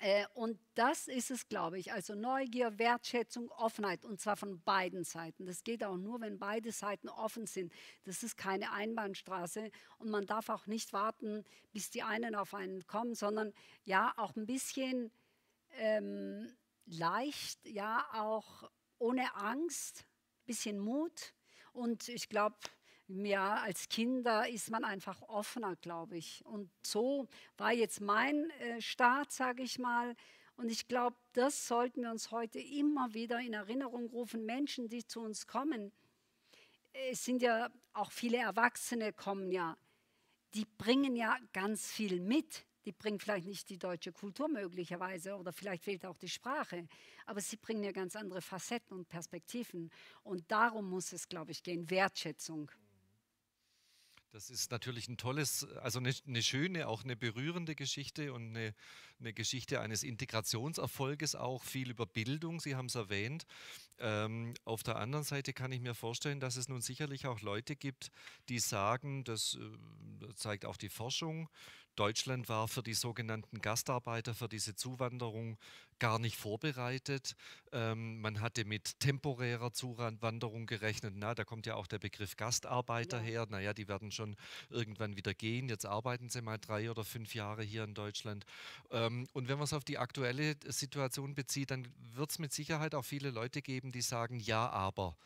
äh, und das ist es, glaube ich. Also Neugier, Wertschätzung, Offenheit und zwar von beiden Seiten. Das geht auch nur, wenn beide Seiten offen sind. Das ist keine Einbahnstraße und man darf auch nicht warten, bis die einen auf einen kommen, sondern ja auch ein bisschen ähm, leicht, ja auch ohne Angst, bisschen Mut. Und ich glaube, ja, als Kinder ist man einfach offener, glaube ich. Und so war jetzt mein äh, Start, sage ich mal. Und ich glaube, das sollten wir uns heute immer wieder in Erinnerung rufen. Menschen, die zu uns kommen, es sind ja auch viele Erwachsene kommen ja, die bringen ja ganz viel mit. Die bringen vielleicht nicht die deutsche Kultur möglicherweise oder vielleicht fehlt auch die Sprache, aber sie bringen ja ganz andere Facetten und Perspektiven. Und darum muss es, glaube ich, gehen, Wertschätzung. Das ist natürlich ein tolles, also eine, eine, schöne, auch eine berührende Geschichte und eine, eine, Geschichte eines Integrationserfolges auch, viel über Bildung, Sie haben es erwähnt. Ähm, auf der anderen Seite kann ich mir vorstellen, dass es nun sicherlich auch Leute gibt, die sagen, das äh, zeigt auch die Forschung, Deutschland war für die sogenannten Gastarbeiter, für diese Zuwanderung gar nicht vorbereitet. Ähm, man hatte mit temporärer Zuwanderung gerechnet. Na, da kommt ja auch der Begriff Gastarbeiter ja. her. Naja, die werden schon irgendwann wieder gehen. Jetzt arbeiten sie mal drei oder fünf Jahre hier in Deutschland. Ähm, und wenn man es auf die aktuelle Situation bezieht, dann wird es mit Sicherheit auch viele Leute geben, die sagen, ja, aber.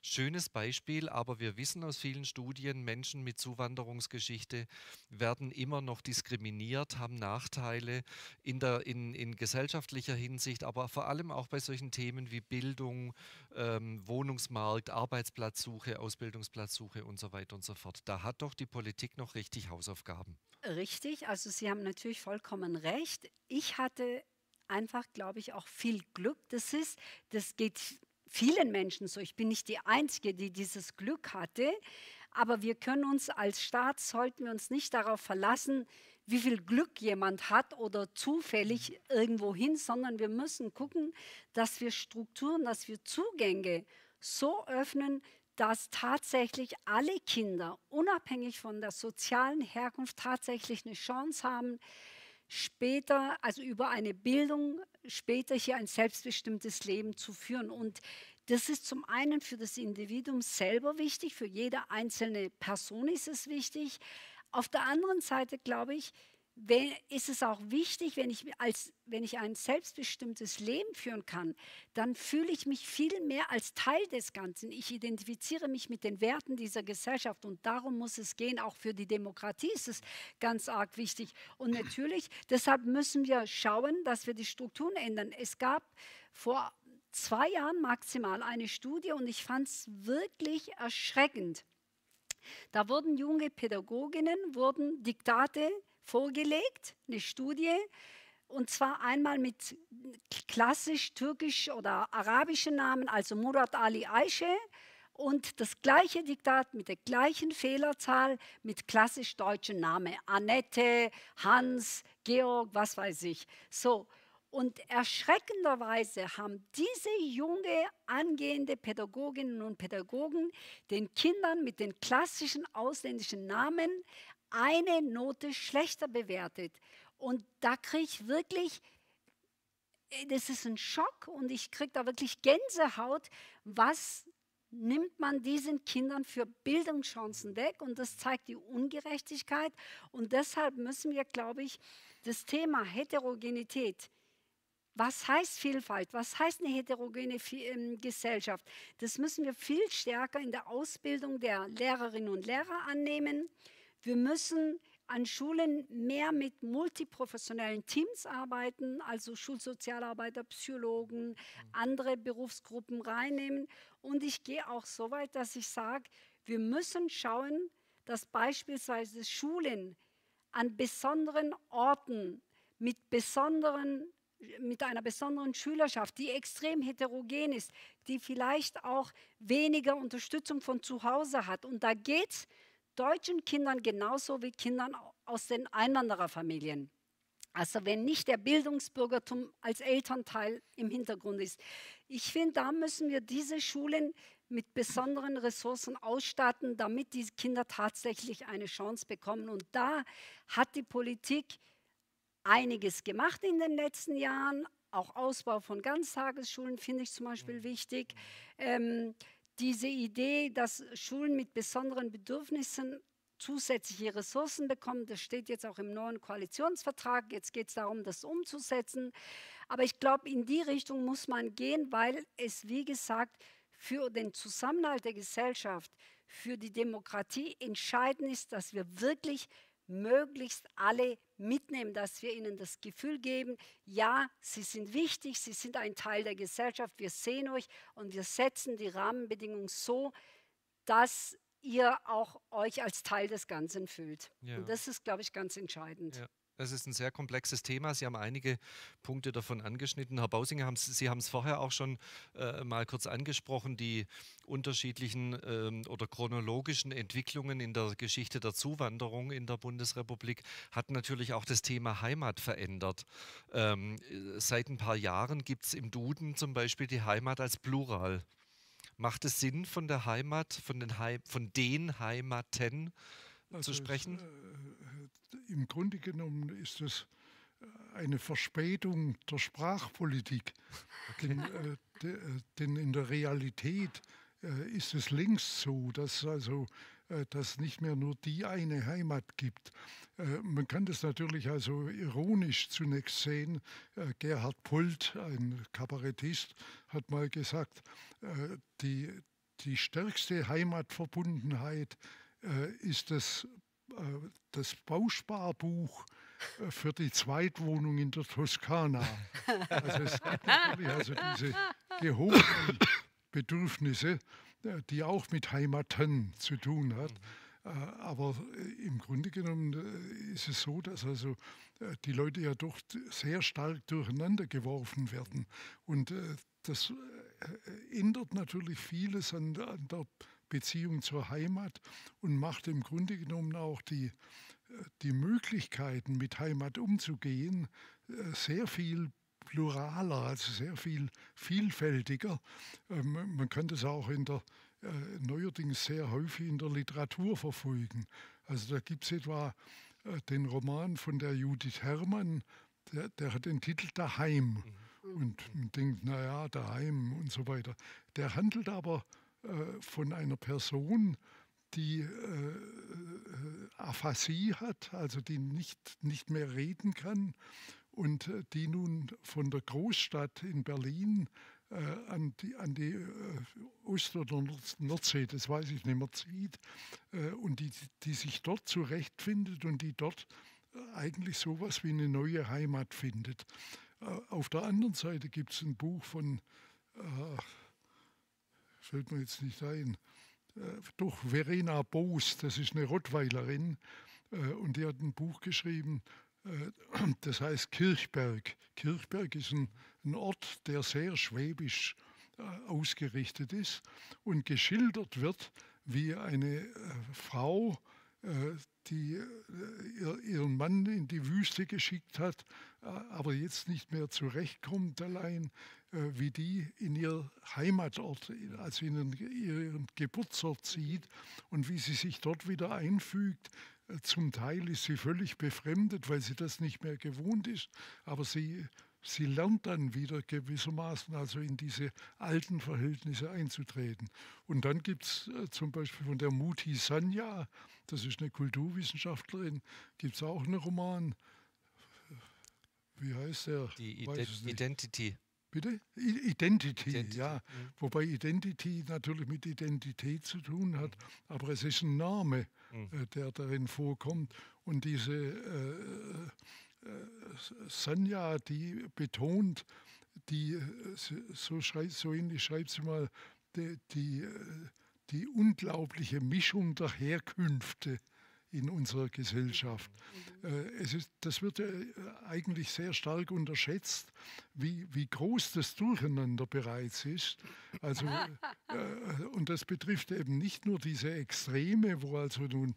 Schönes Beispiel, aber wir wissen aus vielen Studien, Menschen mit Zuwanderungsgeschichte werden immer noch diskriminiert, haben Nachteile in, der, in, in gesellschaftlicher Hinsicht, aber vor allem auch bei solchen Themen wie Bildung, ähm, Wohnungsmarkt, Arbeitsplatzsuche, Ausbildungsplatzsuche und so weiter und so fort. Da hat doch die Politik noch richtig Hausaufgaben. Richtig, also Sie haben natürlich vollkommen recht. Ich hatte einfach, glaube ich, auch viel Glück. Das ist, das geht vielen Menschen so. Ich bin nicht die Einzige, die dieses Glück hatte. Aber wir können uns als Staat, sollten wir uns nicht darauf verlassen, wie viel Glück jemand hat oder zufällig irgendwo hin, sondern wir müssen gucken, dass wir Strukturen, dass wir Zugänge so öffnen, dass tatsächlich alle Kinder, unabhängig von der sozialen Herkunft, tatsächlich eine Chance haben, später, also über eine Bildung, später hier ein selbstbestimmtes Leben zu führen. Und das ist zum einen für das Individuum selber wichtig, für jede einzelne Person ist es wichtig. Auf der anderen Seite glaube ich, ist es auch wichtig, wenn ich, als, wenn ich ein selbstbestimmtes Leben führen kann, dann fühle ich mich viel mehr als Teil des Ganzen. Ich identifiziere mich mit den Werten dieser Gesellschaft und darum muss es gehen. Auch für die Demokratie ist es ganz arg wichtig. Und natürlich, deshalb müssen wir schauen, dass wir die Strukturen ändern. Es gab vor zwei Jahren maximal eine Studie und ich fand es wirklich erschreckend. Da wurden junge Pädagoginnen, wurden Diktate vorgelegt, eine Studie, und zwar einmal mit klassisch türkisch oder arabischen Namen, also Murat Ali Ayşe und das gleiche Diktat mit der gleichen Fehlerzahl mit klassisch deutschen Namen. Annette, Hans, Georg, was weiß ich. So. Und erschreckenderweise haben diese junge angehende Pädagoginnen und Pädagogen den Kindern mit den klassischen ausländischen Namen eine Note schlechter bewertet. Und da kriege ich wirklich, äh, das ist ein Schock und ich kriege da wirklich Gänsehaut, was nimmt man diesen Kindern für Bildungschancen weg und das zeigt die Ungerechtigkeit. Und deshalb müssen wir, glaube ich, das Thema Heterogenität, was heißt Vielfalt, was heißt eine heterogene ähm, Gesellschaft, das müssen wir viel stärker in der Ausbildung der Lehrerinnen und Lehrer annehmen. Wir müssen an Schulen mehr mit multiprofessionellen Teams arbeiten, also Schulsozialarbeiter, Psychologen, andere Berufsgruppen reinnehmen. Und ich gehe auch so weit, dass ich sage, wir müssen schauen, dass beispielsweise Schulen an besonderen Orten mit besonderen mit einer besonderen Schülerschaft, die extrem heterogen ist, die vielleicht auch weniger Unterstützung von zu Hause hat. Und da geht es deutschen Kindern genauso wie Kindern aus den Einwandererfamilien. Also wenn nicht der Bildungsbürgertum als Elternteil im Hintergrund ist. Ich finde, da müssen wir diese Schulen mit besonderen Ressourcen ausstatten, damit diese Kinder tatsächlich eine Chance bekommen. Und da hat die Politik einiges gemacht in den letzten Jahren. Auch Ausbau von Ganztagesschulen finde ich zum Beispiel wichtig. Ähm, diese Idee, dass Schulen mit besonderen Bedürfnissen zusätzliche Ressourcen bekommen, das steht jetzt auch im neuen Koalitionsvertrag. Jetzt geht es darum, das umzusetzen. Aber ich glaube, in die Richtung muss man gehen, weil es, wie gesagt, für den Zusammenhalt der Gesellschaft, für die Demokratie entscheidend ist, dass wir wirklich möglichst alle mitnehmen, dass wir ihnen das Gefühl geben, ja, sie sind wichtig, sie sind ein Teil der Gesellschaft, wir sehen euch und wir setzen die Rahmenbedingungen so, dass ihr auch euch als Teil des Ganzen fühlt. Ja. Und das ist, glaube ich, ganz entscheidend. Ja. Es ist ein sehr komplexes Thema. Sie haben einige Punkte davon angeschnitten. Herr Bausinger, haben Sie, Sie haben es vorher auch schon äh, mal kurz angesprochen, die unterschiedlichen ähm, oder chronologischen Entwicklungen in der Geschichte der Zuwanderung in der Bundesrepublik hat natürlich auch das Thema Heimat verändert. Ähm, seit ein paar Jahren gibt es im Duden zum Beispiel die Heimat als Plural. Macht es Sinn, von der Heimat, von den, Heim, von den Heimaten also zu sprechen? Es, äh, im Grunde genommen ist es äh, eine Verspätung der Sprachpolitik. Denn, äh, de, äh, denn, in der Realität äh, ist es längst so, dass also äh, dass nicht mehr nur die eine Heimat gibt. Man kann das natürlich also ironisch zunächst sehen. Gerhard Pult, ein Kabarettist, hat mal gesagt, die, die stärkste Heimatverbundenheit ist das das Bausparbuch äh, für die Zweitwohnung in der Toskana. Also es gibt natürlich also diese gehobenen Bedürfnisse, äh, die auch mit Heimaten zu tun hat. Aber im Grunde genommen ist es so, dass also die Leute ja doch sehr stark durcheinander geworfen werden. Und das ändert natürlich vieles an, an der Beziehung zur Heimat und macht im Grunde genommen auch die, äh, die Möglichkeiten, mit Heimat umzugehen, äh, sehr viel pluraler, also sehr viel vielfältiger. Ähm, man kann das auch in der, äh, neuerdings sehr häufig in der Literatur verfolgen. Also da gibt es etwa den Roman von der Judith Herrmann, der, der hat den Titel Daheim. Mhm. Und man denkt, naja, daheim und so weiter. Der handelt aber äh, von einer Person, die äh, äh, Aphasie hat, also die nicht, nicht mehr reden kann und äh, die nun von der Großstadt in Berlin äh, an die, an die äh, Ost- oder Nordsee, das weiß ich nicht mehr, zieht und die, die sich dort zurechtfindet und die dort eigentlich sowas wie eine neue Heimat findet. Auf der anderen Seite gibt es ein Buch von fällt mir jetzt nicht ein, äh, doch Verena Boos, das ist eine Rottweilerin, äh, und die hat ein Buch geschrieben, äh, das heißt Kirchberg. Kirchberg ist ein, ein Ort, der sehr schwäbisch ausgerichtet ist und geschildert wird, wie eine Frau, die ihren Mann in die Wüste geschickt hat, aber jetzt nicht mehr zurechtkommt allein, wie die in ihr Heimatort, also in ihren Geburtsort zieht und wie sie sich dort wieder einfügt, zum Teil ist sie völlig befremdet, weil sie das nicht mehr gewohnt ist, aber sie, sie lernt dann wieder gewissermaßen also in diese alten Verhältnisse einzutreten. Und dann gibt es äh, zum Beispiel von der Muti Sanya, das ist eine Kulturwissenschaftlerin, gibt es auch einen Roman. Wie heißt der? Die Ident Identity. Bitte? Identity, Identity, ja. Mhm. Wobei Identity natürlich mit Identität zu tun hat, mhm. aber es ist ein Name, mhm. äh, der darin vorkommt. Und diese äh, äh, Sanja, die betont, die, äh, so, schreibt, so ähnlich schreibt sie mal, die, die, äh, die unglaubliche Mischung der Herkünfte in unserer Gesellschaft. Äh, es ist, das wird ja eigentlich sehr stark unterschätzt, wie, wie groß das Durcheinander bereits ist. Also, äh, und das betrifft eben nicht nur diese Extreme, wo also nun äh,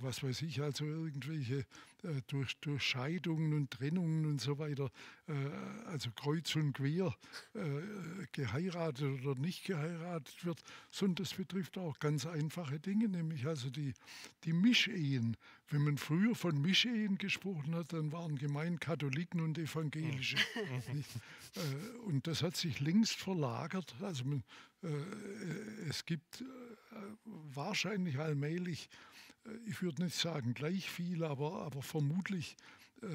was weiß ich, also irgendwelche äh, durch, durch Scheidungen und Trennungen und so weiter, äh, also kreuz und quer geheiratet oder nicht geheiratet wird, sondern das betrifft auch ganz einfache Dinge, nämlich also die, die Mischehen. Wenn man früher von Mischehen gesprochen hat, dann waren gemein Katholiken und Evangelische. Mhm. und das hat sich längst verlagert. Also man, es gibt wahrscheinlich allmählich äh, ich würde nicht sagen gleich viel, aber, aber vermutlich äh,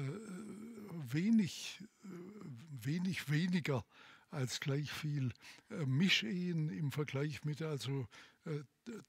wenig, äh, wenig weniger als gleich viel. Äh, Mischehen im Vergleich mit also äh,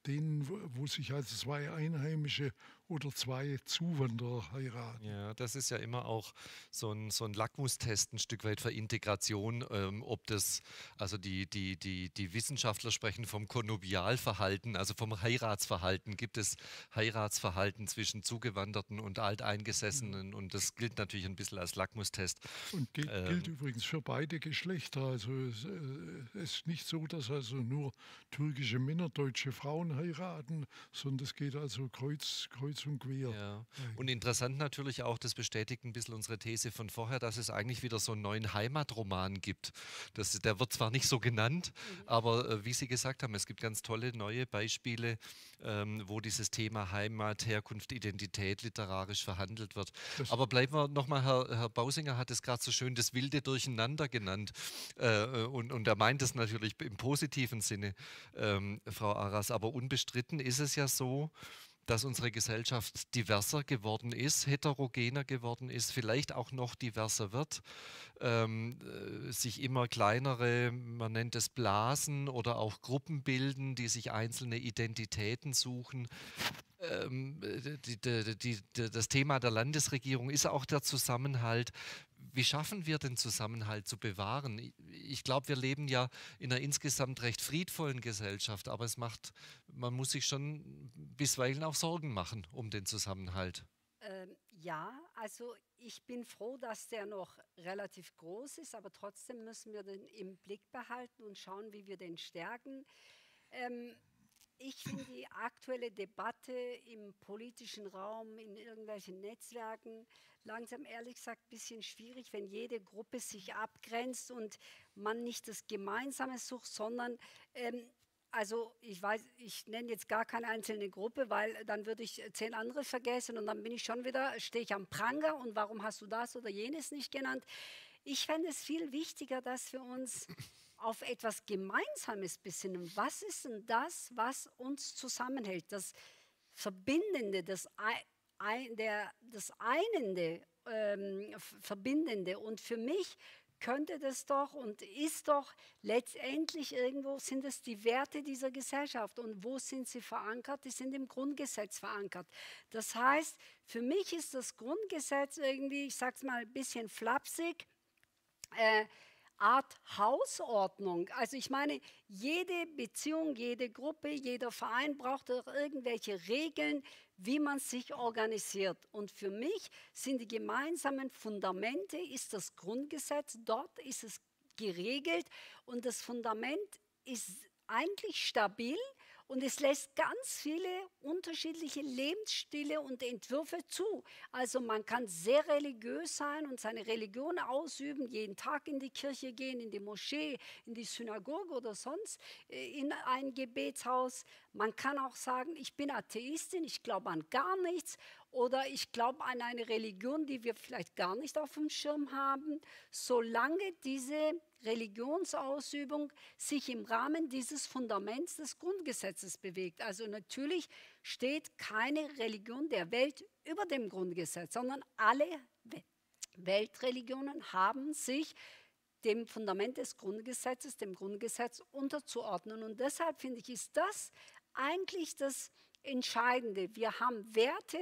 denen, wo sich also zwei Einheimische oder zwei Zuwanderer heiraten. Ja, das ist ja immer auch so ein, so ein Lackmustest ein Stück weit für Integration, ähm, ob das, also die, die, die, die Wissenschaftler sprechen vom Konnubialverhalten, also vom Heiratsverhalten. Gibt es Heiratsverhalten zwischen Zugewanderten und Alteingesessenen? Mhm. Und das gilt natürlich ein bisschen als Lackmustest. Und gilt, ähm, gilt übrigens für beide Geschlechter. Also es, äh, es ist nicht so, dass also nur türkische Männer deutsche Frauen heiraten, sondern es geht also kreuz, kreuz und quer. Ja. Und interessant natürlich auch, das bestätigt ein bisschen unsere These von vorher, dass es eigentlich wieder so einen neuen Heimatroman gibt. Das, der wird zwar nicht so genannt, mhm. aber äh, wie Sie gesagt haben, es gibt ganz tolle neue Beispiele, ähm, wo dieses Thema Heimat, Herkunft, Identität literarisch verhandelt wird. Das aber bleiben wir nochmal, Herr, Herr Bausinger hat es gerade so schön das wilde Durcheinander genannt. Äh, und, und er meint es natürlich im positiven Sinne, ähm, Frau Aras. Aber unbestritten ist es ja so, dass unsere Gesellschaft diverser geworden ist, heterogener geworden ist, vielleicht auch noch diverser wird, ähm, äh, sich immer kleinere, man nennt es Blasen oder auch Gruppen bilden, die sich einzelne Identitäten suchen. Ähm, die, die, die, das Thema der Landesregierung ist auch der Zusammenhalt wie schaffen wir den Zusammenhalt zu bewahren? Ich glaube, wir leben ja in einer insgesamt recht friedvollen Gesellschaft, aber es macht, man muss sich schon bisweilen auch Sorgen machen um den Zusammenhalt. Ähm, ja, also ich bin froh, dass der noch relativ groß ist, aber trotzdem müssen wir den im Blick behalten und schauen, wie wir den stärken. Ähm, ich finde die aktuelle Debatte im politischen Raum, in irgendwelchen Netzwerken, langsam ehrlich gesagt ein bisschen schwierig, wenn jede Gruppe sich abgrenzt und man nicht das Gemeinsame sucht, sondern ähm, also ich weiß, ich nenne jetzt gar keine einzelne Gruppe, weil dann würde ich zehn andere vergessen und dann bin ich schon wieder, stehe ich am Pranger und warum hast du das oder jenes nicht genannt? Ich fände es viel wichtiger, dass wir uns auf etwas Gemeinsames besinnen. Was ist denn das, was uns zusammenhält? Das Verbindende, das ein, der, das Einende, ähm, Verbindende. Und für mich könnte das doch und ist doch letztendlich irgendwo sind es die Werte dieser Gesellschaft. Und wo sind sie verankert? Die sind im Grundgesetz verankert. Das heißt, für mich ist das Grundgesetz irgendwie, ich sage es mal ein bisschen flapsig, äh, Art Hausordnung. Also ich meine, jede Beziehung, jede Gruppe, jeder Verein braucht doch irgendwelche Regeln, wie man sich organisiert. Und für mich sind die gemeinsamen Fundamente, ist das Grundgesetz, dort ist es geregelt und das Fundament ist eigentlich stabil und es lässt ganz viele unterschiedliche Lebensstile und Entwürfe zu. Also man kann sehr religiös sein und seine Religion ausüben, jeden Tag in die Kirche gehen, in die Moschee, in die Synagoge oder sonst äh, in ein Gebetshaus. Man kann auch sagen, ich bin Atheistin, ich glaube an gar nichts oder ich glaube an eine Religion, die wir vielleicht gar nicht auf dem Schirm haben, solange diese Religionsausübung sich im Rahmen dieses Fundaments des Grundgesetzes bewegt. Also natürlich steht keine Religion der Welt über dem Grundgesetz, sondern alle Weltreligionen haben sich dem Fundament des Grundgesetzes, dem Grundgesetz unterzuordnen. Und deshalb finde ich, ist das eigentlich das Entscheidende. Wir haben Werte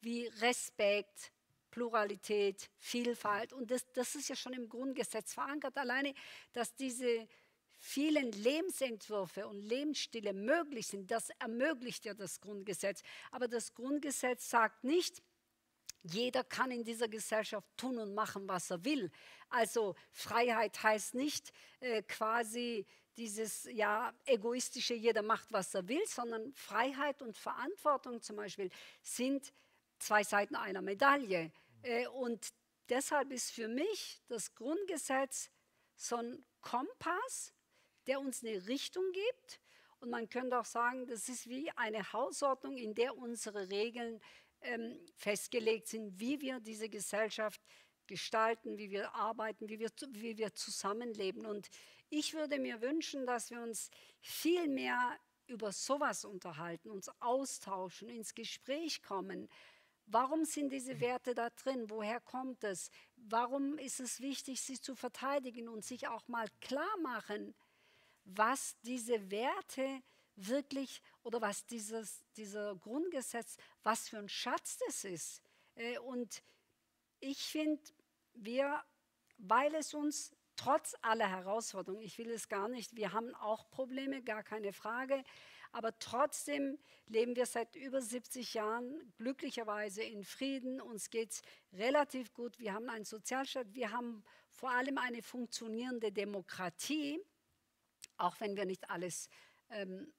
wie Respekt, Pluralität, Vielfalt. Und das, das ist ja schon im Grundgesetz verankert. Alleine, dass diese vielen Lebensentwürfe und Lebensstile möglich sind, das ermöglicht ja das Grundgesetz. Aber das Grundgesetz sagt nicht, jeder kann in dieser Gesellschaft tun und machen, was er will. Also Freiheit heißt nicht äh, quasi dieses ja egoistische, jeder macht, was er will, sondern Freiheit und Verantwortung zum Beispiel sind zwei Seiten einer Medaille. Äh, und deshalb ist für mich das Grundgesetz so ein Kompass, der uns eine Richtung gibt. Und man könnte auch sagen, das ist wie eine Hausordnung, in der unsere Regeln ähm, festgelegt sind, wie wir diese Gesellschaft gestalten, wie wir arbeiten, wie wir, wie wir zusammenleben. Und ich würde mir wünschen, dass wir uns viel mehr über sowas unterhalten, uns austauschen, ins Gespräch kommen, Warum sind diese Werte da drin? Woher kommt es? Warum ist es wichtig, sie zu verteidigen und sich auch mal klar machen, was diese Werte wirklich oder was dieses, dieser Grundgesetz, was für ein Schatz das ist. Äh, und ich finde, wir, weil es uns trotz aller Herausforderungen, ich will es gar nicht, wir haben auch Probleme, gar keine Frage, aber trotzdem leben wir seit über 70 Jahren glücklicherweise in Frieden. Uns geht es relativ gut. Wir haben einen Sozialstaat. Wir haben vor allem eine funktionierende Demokratie, auch wenn wir nicht alles ähm,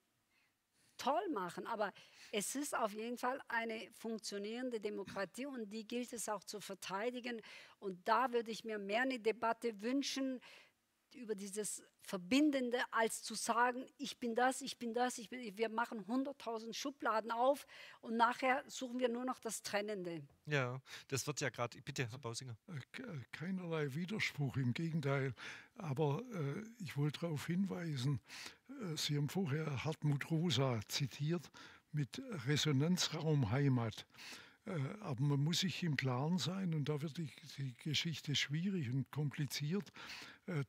toll machen. Aber es ist auf jeden Fall eine funktionierende Demokratie und die gilt es auch zu verteidigen. Und da würde ich mir mehr eine Debatte wünschen, über dieses Verbindende, als zu sagen, ich bin das, ich bin das, ich bin, wir machen 100.000 Schubladen auf und nachher suchen wir nur noch das Trennende. Ja, das wird ja gerade, bitte, Herr Bausinger. Äh, äh, keinerlei Widerspruch, im Gegenteil. Aber äh, ich wollte darauf hinweisen, äh, Sie haben vorher Hartmut Rosa zitiert mit Resonanzraum Heimat. Äh, aber man muss sich im Klaren sein, und da wird die, die Geschichte schwierig und kompliziert, äh,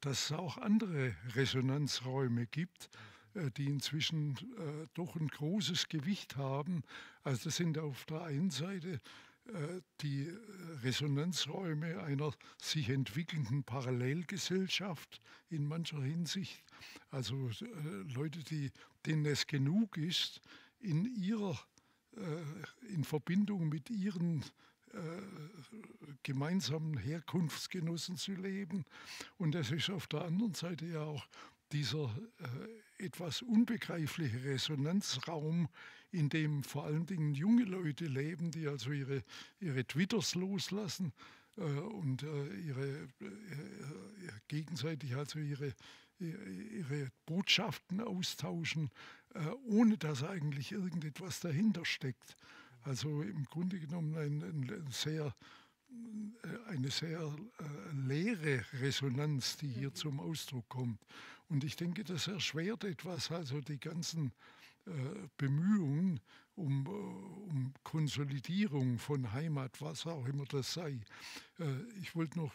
dass es auch andere Resonanzräume gibt, äh, die inzwischen doch ein großes Gewicht haben. Also das sind auf der einen Seite die Resonanzräume einer sich entwickelnden Parallelgesellschaft in mancher Hinsicht. Also Leute, die, denen es genug ist, in ihrer äh, in Verbindung mit ihren äh, gemeinsamen Herkunftsgenossen zu leben. Und es ist auf der anderen Seite ja auch dieser äh, etwas unbegreifliche Resonanzraum, in dem vor allen Dingen junge Leute leben, die also ihre, ihre Twitters loslassen äh, und äh, ihre äh, gegenseitig also ihre, ihre Botschaften austauschen äh, ohne dass eigentlich irgendetwas dahinter steckt. Also im Grunde genommen ein, ein sehr, äh, eine sehr äh, leere Resonanz, die hier mhm. zum Ausdruck kommt. Und ich denke, das erschwert etwas, also die ganzen äh, Bemühungen um, um Konsolidierung von Heimat, was auch immer das sei. Äh, ich wollte noch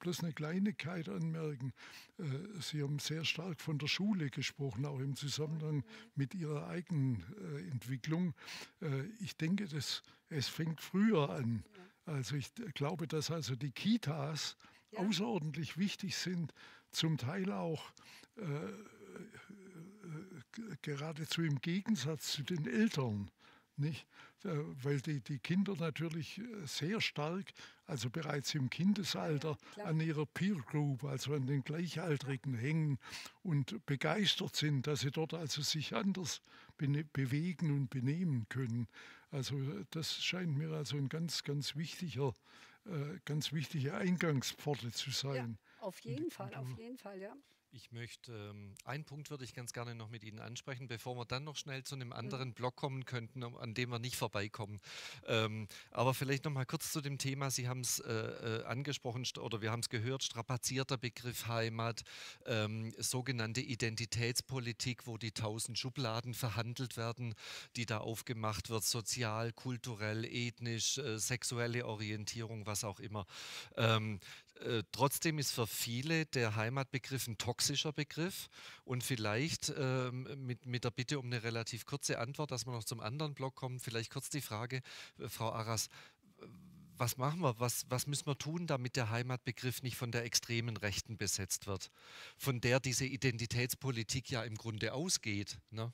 bloß eine Kleinigkeit anmerken. Äh, Sie haben sehr stark von der Schule gesprochen, auch im Zusammenhang mit Ihrer eigenen äh, Entwicklung. Äh, ich denke, das, es fängt früher an. Also ich glaube, dass also die Kitas ja. außerordentlich wichtig sind, zum Teil auch äh, geradezu im Gegensatz zu den Eltern nicht? Weil die, die Kinder natürlich sehr stark, also bereits im Kindesalter, ja, an ihrer Peer Group, also an den Gleichaltrigen hängen und begeistert sind, dass sie dort also sich anders bewegen und benehmen können. Also das scheint mir also ein ganz, ganz wichtiger, äh, ganz wichtige Eingangspforte zu sein. Ja, auf jeden Fall, auf jeden Fall, ja. Ich möchte, ähm, einen Punkt würde ich ganz gerne noch mit Ihnen ansprechen, bevor wir dann noch schnell zu einem anderen mhm. Block kommen könnten, an dem wir nicht vorbeikommen. Ähm, aber vielleicht noch mal kurz zu dem Thema, Sie haben es äh, äh, angesprochen oder wir haben es gehört, strapazierter Begriff Heimat, ähm, sogenannte Identitätspolitik, wo die tausend Schubladen verhandelt werden, die da aufgemacht wird, sozial, kulturell, ethnisch, äh, sexuelle Orientierung, was auch immer. Ähm, äh, trotzdem ist für viele der Heimatbegriff ein toxischer Begriff und vielleicht ähm, mit, mit der Bitte um eine relativ kurze Antwort, dass wir noch zum anderen Block kommen, vielleicht kurz die Frage, äh, Frau Arras, was machen wir, was, was müssen wir tun, damit der Heimatbegriff nicht von der extremen Rechten besetzt wird, von der diese Identitätspolitik ja im Grunde ausgeht? Ne?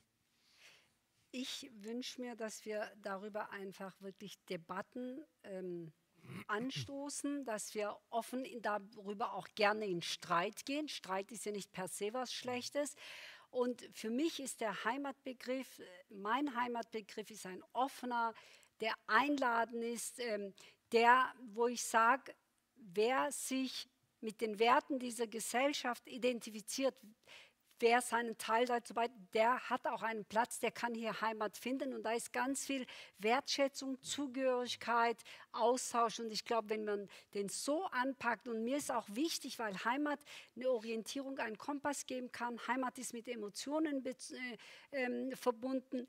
Ich wünsche mir, dass wir darüber einfach wirklich Debatten ähm, anstoßen, dass wir offen darüber auch gerne in Streit gehen. Streit ist ja nicht per se was Schlechtes. Und für mich ist der Heimatbegriff, mein Heimatbegriff ist ein offener, der einladen ist, ähm, der, wo ich sage, wer sich mit den Werten dieser Gesellschaft identifiziert, wer seinen Teil dazu bei, der hat auch einen Platz, der kann hier Heimat finden. Und da ist ganz viel Wertschätzung, Zugehörigkeit, Austausch. Und ich glaube, wenn man den so anpackt und mir ist auch wichtig, weil Heimat eine Orientierung, einen Kompass geben kann, Heimat ist mit Emotionen äh, äh, verbunden.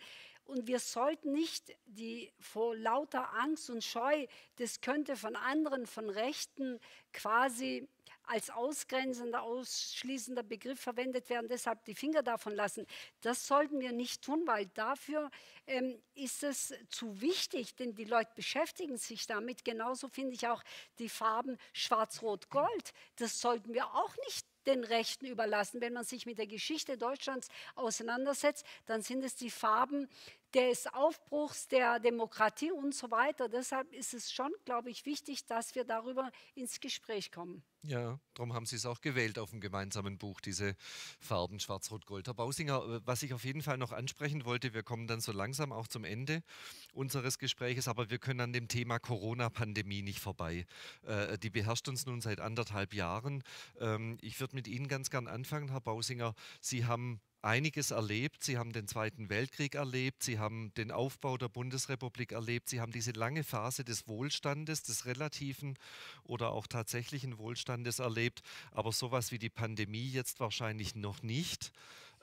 Und wir sollten nicht die vor lauter Angst und Scheu, das könnte von anderen, von Rechten quasi als ausgrenzender, ausschließender Begriff verwendet werden, deshalb die Finger davon lassen. Das sollten wir nicht tun, weil dafür ähm, ist es zu wichtig, denn die Leute beschäftigen sich damit. Genauso finde ich auch die Farben Schwarz-Rot-Gold. Das sollten wir auch nicht den Rechten überlassen. Wenn man sich mit der Geschichte Deutschlands auseinandersetzt, dann sind es die Farben des Aufbruchs der Demokratie und so weiter. Deshalb ist es schon, glaube ich, wichtig, dass wir darüber ins Gespräch kommen. Ja, darum haben Sie es auch gewählt auf dem gemeinsamen Buch, diese Farben Schwarz-Rot-Gold. Herr Bausinger, was ich auf jeden Fall noch ansprechen wollte, wir kommen dann so langsam auch zum Ende unseres Gespräches, aber wir können an dem Thema Corona-Pandemie nicht vorbei. Äh, die beherrscht uns nun seit anderthalb Jahren. Ähm, ich würde mit Ihnen ganz gern anfangen, Herr Bausinger. Sie haben einiges erlebt. Sie haben den Zweiten Weltkrieg erlebt, Sie haben den Aufbau der Bundesrepublik erlebt, Sie haben diese lange Phase des Wohlstandes, des relativen oder auch tatsächlichen Wohlstandes erlebt, aber sowas wie die Pandemie jetzt wahrscheinlich noch nicht.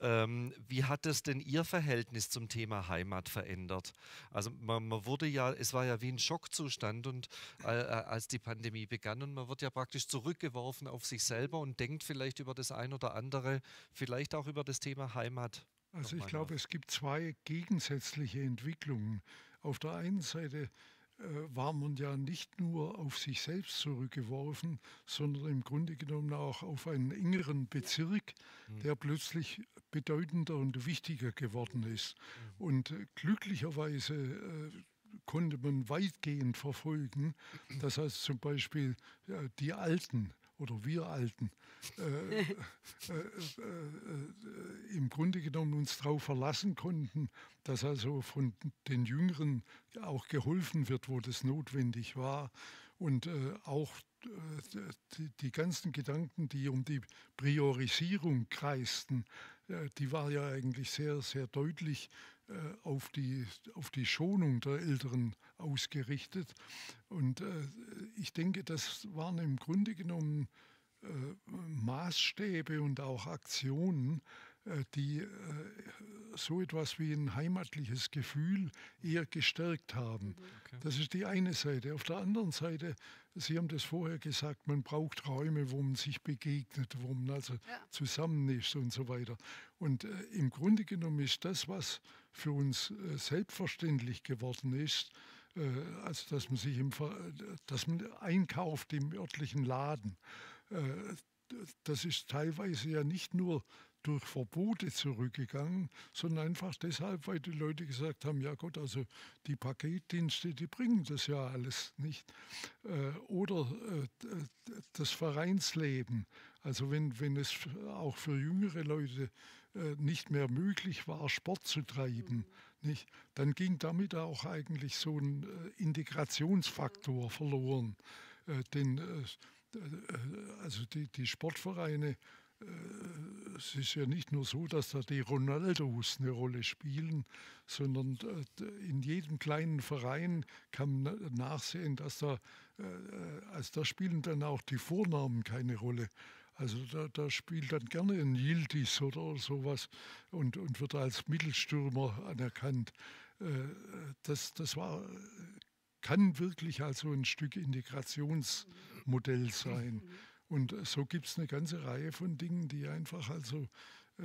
Ähm, wie hat es denn Ihr Verhältnis zum Thema Heimat verändert? Also man, man wurde ja, es war ja wie ein Schockzustand und äh, äh, als die Pandemie begann und man wird ja praktisch zurückgeworfen auf sich selber und denkt vielleicht über das ein oder andere, vielleicht auch über das Thema Heimat. Also ich glaube, es gibt zwei gegensätzliche Entwicklungen. Auf der einen Seite äh, war man ja nicht nur auf sich selbst zurückgeworfen, sondern im Grunde genommen auch auf einen engeren Bezirk, mhm. der plötzlich bedeutender und wichtiger geworden ist. Mhm. Und äh, glücklicherweise äh, konnte man weitgehend verfolgen, dass heißt zum Beispiel die Alten oder wir Alten äh, äh, äh, im Grunde genommen uns darauf verlassen konnten, dass also von den Jüngeren auch geholfen wird, wo das notwendig war. Und äh, auch äh, die, die, ganzen Gedanken, die um die Priorisierung kreisten, äh, die war ja eigentlich sehr, sehr deutlich äh, auf die, auf die Schonung der Älteren ausgerichtet. Und äh, ich denke, das waren im Grunde genommen äh, Maßstäbe und auch Aktionen, die so etwas wie ein heimatliches Gefühl eher gestärkt haben. Okay. Das ist die eine Seite. Auf der anderen Seite, Sie haben das vorher gesagt, man braucht Räume, wo man sich begegnet, wo man also ja. zusammen ist und so weiter. Und äh, im Grunde genommen ist das, was für uns äh, selbstverständlich geworden ist, äh, also dass man sich im, dass man einkauft im örtlichen Laden. Äh, das ist teilweise ja nicht nur durch Verbote zurückgegangen, sondern einfach deshalb, weil die Leute gesagt haben, ja Gott, also die Paketdienste, die bringen das ja alles nicht. Äh, oder äh, das Vereinsleben. Also wenn, wenn es auch für jüngere Leute äh, nicht mehr möglich war, Sport zu treiben, nicht, dann ging damit auch eigentlich so ein Integrationsfaktor verloren. Denn also die, die Sportvereine es ist ja nicht nur so, dass da die Ronaldos eine Rolle spielen, sondern äh, in jedem kleinen Verein kann man nachsehen, dass da, äh, also da spielen dann auch die Vornamen keine Rolle. Also da, da spielt dann gerne ein Yildiz oder sowas und, und wird als Mittelstürmer anerkannt. Äh, das, das war, kann wirklich also ein Stück Integrationsmodell sein. Und so gibt es eine ganze Reihe von Dingen, die einfach also äh,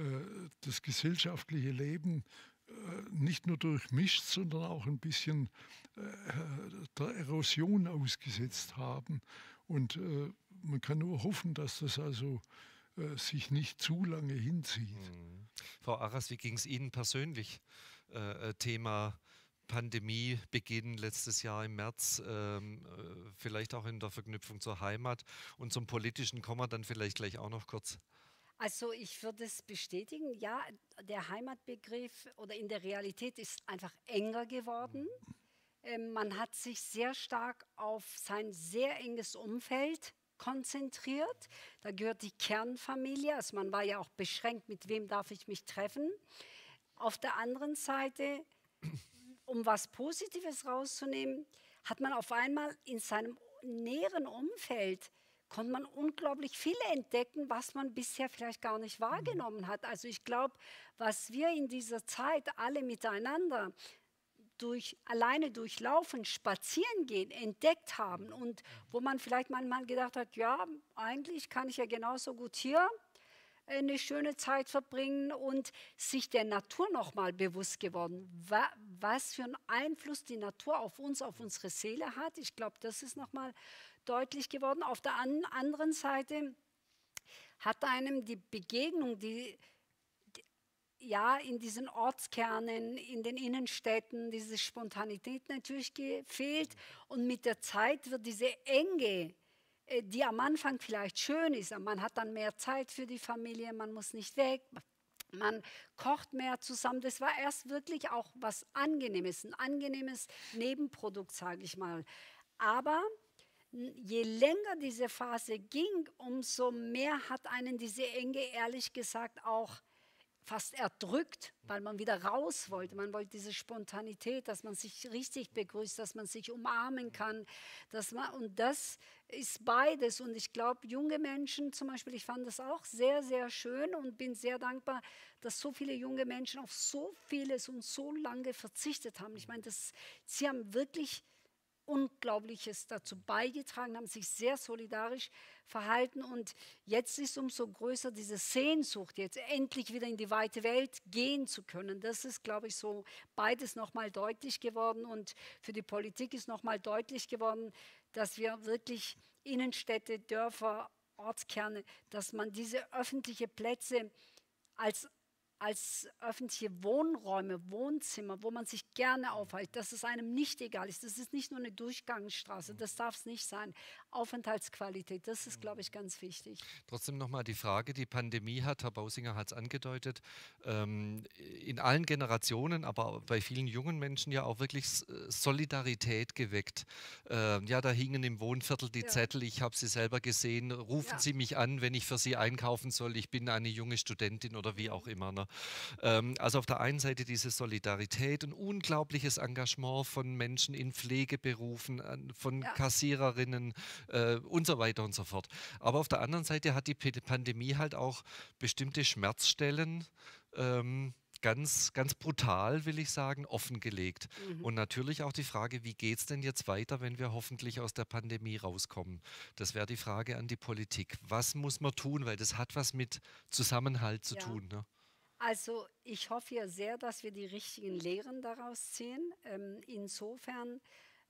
das gesellschaftliche Leben äh, nicht nur durchmischt, sondern auch ein bisschen äh, der Erosion ausgesetzt haben. Und äh, man kann nur hoffen, dass das also äh, sich nicht zu lange hinzieht. Mhm. Frau Arras, wie ging es Ihnen persönlich? Äh, Thema Pandemiebeginn letztes Jahr im März, ähm, äh, vielleicht auch in der Verknüpfung zur Heimat und zum Politischen kommen dann vielleicht gleich auch noch kurz. Also ich würde es bestätigen, ja, der Heimatbegriff oder in der Realität ist einfach enger geworden. Ähm, man hat sich sehr stark auf sein sehr enges Umfeld konzentriert. Da gehört die Kernfamilie, also man war ja auch beschränkt, mit wem darf ich mich treffen. Auf der anderen Seite um was Positives rauszunehmen, hat man auf einmal in seinem näheren Umfeld konnte man unglaublich viel entdecken, was man bisher vielleicht gar nicht wahrgenommen hat. Also ich glaube, was wir in dieser Zeit alle miteinander durch, alleine durchlaufen, spazieren gehen, entdeckt haben und wo man vielleicht manchmal gedacht hat, ja, eigentlich kann ich ja genauso gut hier eine schöne Zeit verbringen und sich der Natur nochmal bewusst geworden, was für einen Einfluss die Natur auf uns, auf unsere Seele hat. Ich glaube, das ist nochmal deutlich geworden. Auf der anderen Seite hat einem die Begegnung, die, ja, in diesen Ortskernen, in den Innenstädten, diese Spontanität natürlich gefehlt. Und mit der Zeit wird diese Enge die am Anfang vielleicht schön ist. Man hat dann mehr Zeit für die Familie, man muss nicht weg, man kocht mehr zusammen. Das war erst wirklich auch was Angenehmes, ein angenehmes Nebenprodukt, sage ich mal. Aber je länger diese Phase ging, umso mehr hat einen diese Enge ehrlich gesagt auch fast erdrückt, weil man wieder raus wollte. Man wollte diese Spontanität, dass man sich richtig begrüßt, dass man sich umarmen kann. Dass man, und das ist beides. Und ich glaube, junge Menschen zum Beispiel, ich fand das auch sehr, sehr schön und bin sehr dankbar, dass so viele junge Menschen auf so vieles und so lange verzichtet haben. Ich meine, sie haben wirklich Unglaubliches dazu beigetragen, haben sich sehr solidarisch verhalten und jetzt ist umso größer diese Sehnsucht, jetzt endlich wieder in die weite Welt gehen zu können. Das ist, glaube ich, so beides nochmal deutlich geworden und für die Politik ist nochmal deutlich geworden, dass wir wirklich Innenstädte, Dörfer, Ortskerne, dass man diese öffentlichen Plätze als als öffentliche Wohnräume, Wohnzimmer, wo man sich gerne aufhält, dass es einem nicht egal ist. Das ist nicht nur eine Durchgangsstraße, das darf es nicht sein. Aufenthaltsqualität, das ist, glaube ich, ganz wichtig. Trotzdem nochmal die Frage, die Pandemie hat, Herr Bausinger hat es angedeutet, ähm, in allen Generationen, aber bei vielen jungen Menschen ja auch wirklich Solidarität geweckt. Äh, ja, da hingen im Wohnviertel die ja. Zettel, ich habe sie selber gesehen, rufen ja. Sie mich an, wenn ich für Sie einkaufen soll, ich bin eine junge Studentin oder wie auch immer. Ne? Ähm, also auf der einen Seite diese Solidarität, ein unglaubliches Engagement von Menschen in Pflegeberufen, von ja. Kassiererinnen äh, und so weiter und so fort. Aber auf der anderen Seite hat die Pandemie halt auch bestimmte Schmerzstellen. Ähm, ganz, ganz brutal, will ich sagen, offengelegt. Mhm. Und natürlich auch die Frage, wie geht es denn jetzt weiter, wenn wir hoffentlich aus der Pandemie rauskommen? Das wäre die Frage an die Politik. Was muss man tun? Weil das hat was mit Zusammenhalt zu ja. tun. Ne? Also ich hoffe ja sehr, dass wir die richtigen Lehren daraus ziehen. Ähm, insofern,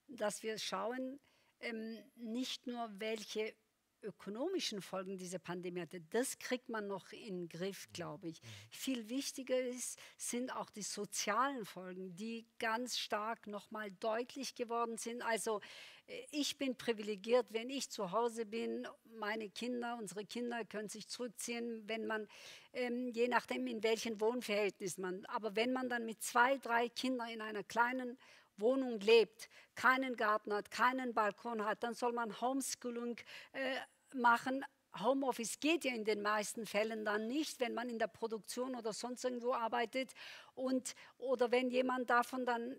dass wir schauen, ähm, nicht nur welche ökonomischen Folgen dieser Pandemie hatte, das kriegt man noch in den Griff, glaube ich. Viel wichtiger ist, sind auch die sozialen Folgen, die ganz stark nochmal deutlich geworden sind. Also äh, ich bin privilegiert, wenn ich zu Hause bin, meine Kinder, unsere Kinder können sich zurückziehen, wenn man, ähm, je nachdem in welchem Wohnverhältnis man, aber wenn man dann mit zwei, drei Kindern in einer kleinen Wohnung lebt, keinen Garten hat, keinen Balkon hat, dann soll man Homeschooling äh, machen. Homeoffice geht ja in den meisten Fällen dann nicht, wenn man in der Produktion oder sonst irgendwo arbeitet und oder wenn jemand davon dann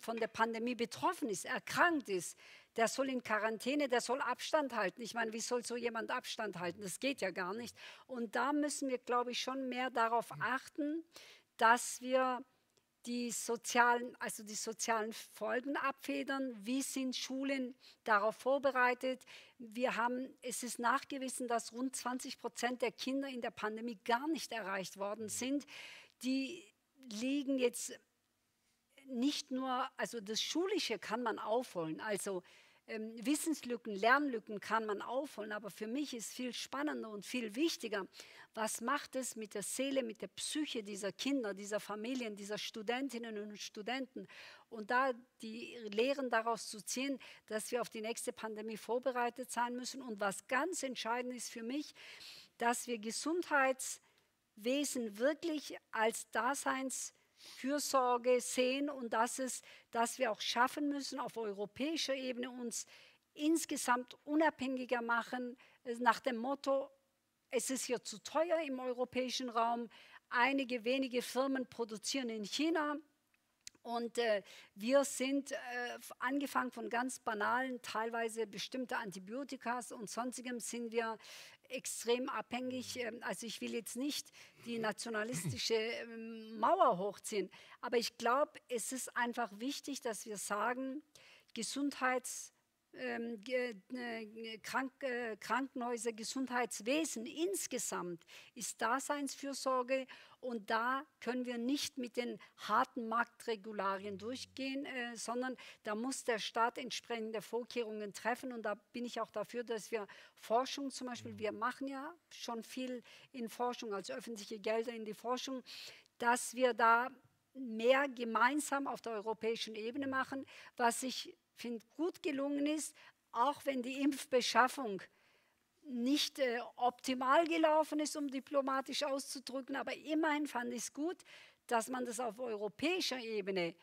von der Pandemie betroffen ist, erkrankt ist, der soll in Quarantäne, der soll Abstand halten. Ich meine, wie soll so jemand Abstand halten? Das geht ja gar nicht. Und da müssen wir, glaube ich, schon mehr darauf achten, dass wir die sozialen, also die sozialen Folgen abfedern. Wie sind Schulen darauf vorbereitet? Wir haben, es ist nachgewiesen, dass rund 20 Prozent der Kinder in der Pandemie gar nicht erreicht worden sind. Die liegen jetzt nicht nur, also das Schulische kann man aufholen, also ähm, Wissenslücken, Lernlücken kann man aufholen, aber für mich ist viel spannender und viel wichtiger, was macht es mit der Seele, mit der Psyche dieser Kinder, dieser Familien, dieser Studentinnen und Studenten? Und da die Lehren daraus zu ziehen, dass wir auf die nächste Pandemie vorbereitet sein müssen. Und was ganz entscheidend ist für mich, dass wir Gesundheitswesen wirklich als Daseins Fürsorge sehen und dass, es, dass wir auch schaffen müssen, auf europäischer Ebene uns insgesamt unabhängiger machen, nach dem Motto, es ist hier zu teuer im europäischen Raum. Einige wenige Firmen produzieren in China, und äh, wir sind äh, angefangen von ganz banalen, teilweise bestimmte Antibiotikas und sonstigem sind wir extrem abhängig. Ähm, also ich will jetzt nicht die nationalistische ähm, Mauer hochziehen, aber ich glaube, es ist einfach wichtig, dass wir sagen, Gesundheits ähm, äh, äh, Krankenhäuser, Gesundheitswesen insgesamt ist Daseinsfürsorge und da können wir nicht mit den harten Marktregularien durchgehen, äh, sondern da muss der Staat entsprechende Vorkehrungen treffen und da bin ich auch dafür, dass wir Forschung zum Beispiel, wir machen ja schon viel in Forschung, als öffentliche Gelder in die Forschung, dass wir da mehr gemeinsam auf der europäischen Ebene machen, was ich finde, gut gelungen ist, auch wenn die Impfbeschaffung nicht äh, optimal gelaufen ist, um diplomatisch auszudrücken, aber immerhin fand ich es gut, dass man das auf europäischer Ebene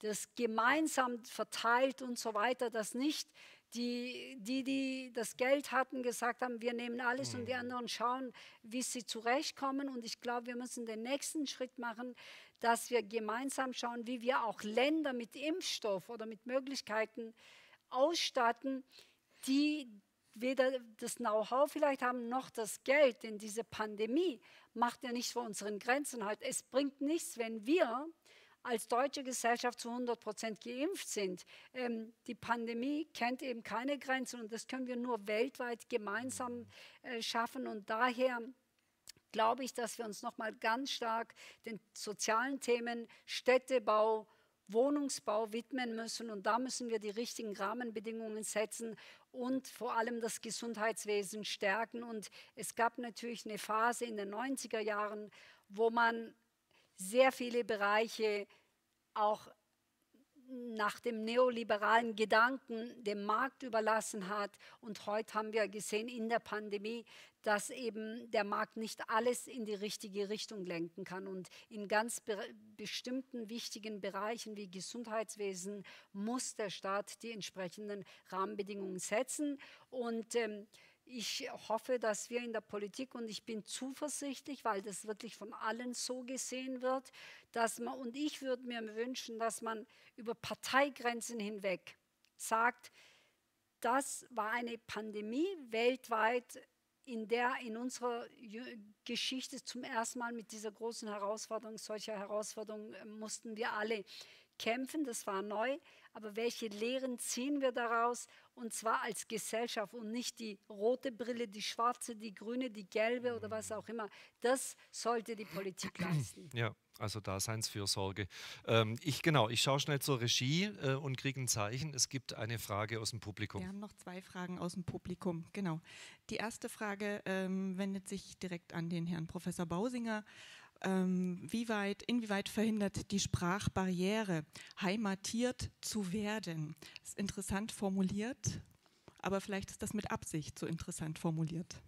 das gemeinsam verteilt und so weiter, dass nicht die, die, die das Geld hatten, gesagt haben, wir nehmen alles mhm. und die mhm. anderen schauen, wie sie zurechtkommen. Und ich glaube, wir müssen den nächsten Schritt machen, dass wir gemeinsam schauen, wie wir auch Länder mit Impfstoff oder mit Möglichkeiten ausstatten, die weder das Know-how vielleicht haben, noch das Geld. Denn diese Pandemie macht ja nicht vor unseren Grenzen halt. Es bringt nichts, wenn wir als deutsche Gesellschaft zu 100 Prozent geimpft sind. Ähm, die Pandemie kennt eben keine Grenzen und das können wir nur weltweit gemeinsam äh, schaffen. Und daher glaube ich, dass wir uns nochmal ganz stark den sozialen Themen, Städtebau, Wohnungsbau widmen müssen. Und da müssen wir die richtigen Rahmenbedingungen setzen und vor allem das Gesundheitswesen stärken. Und es gab natürlich eine Phase in den 90er Jahren, wo man sehr viele Bereiche auch nach dem neoliberalen Gedanken dem Markt überlassen hat. Und heute haben wir gesehen in der Pandemie, dass eben der Markt nicht alles in die richtige Richtung lenken kann. Und in ganz be bestimmten wichtigen Bereichen wie Gesundheitswesen muss der Staat die entsprechenden Rahmenbedingungen setzen. Und ähm, ich hoffe, dass wir in der Politik, und ich bin zuversichtlich, weil das wirklich von allen so gesehen wird, dass man, und ich würde mir wünschen, dass man über Parteigrenzen hinweg sagt, das war eine Pandemie weltweit, in der in unserer Geschichte zum ersten Mal mit dieser großen Herausforderung, solcher Herausforderungen äh, mussten wir alle kämpfen. Das war neu. aber welche Lehren ziehen wir daraus? Und zwar als Gesellschaft und nicht die rote Brille, die schwarze, die grüne, die gelbe oder was auch immer. Das sollte die Politik leisten. Ja, also Daseinsfürsorge. Ähm, ich genau, ich schaue schnell zur Regie äh, und kriege ein Zeichen. Es gibt eine Frage aus dem Publikum. Wir haben noch zwei Fragen aus dem Publikum. Genau. Die erste Frage ähm, wendet sich direkt an den Herrn Professor Bausinger. Ähm, wie weit, inwieweit verhindert die Sprachbarriere, heimatiert zu werden? Das ist interessant formuliert, aber vielleicht ist das mit Absicht so interessant formuliert.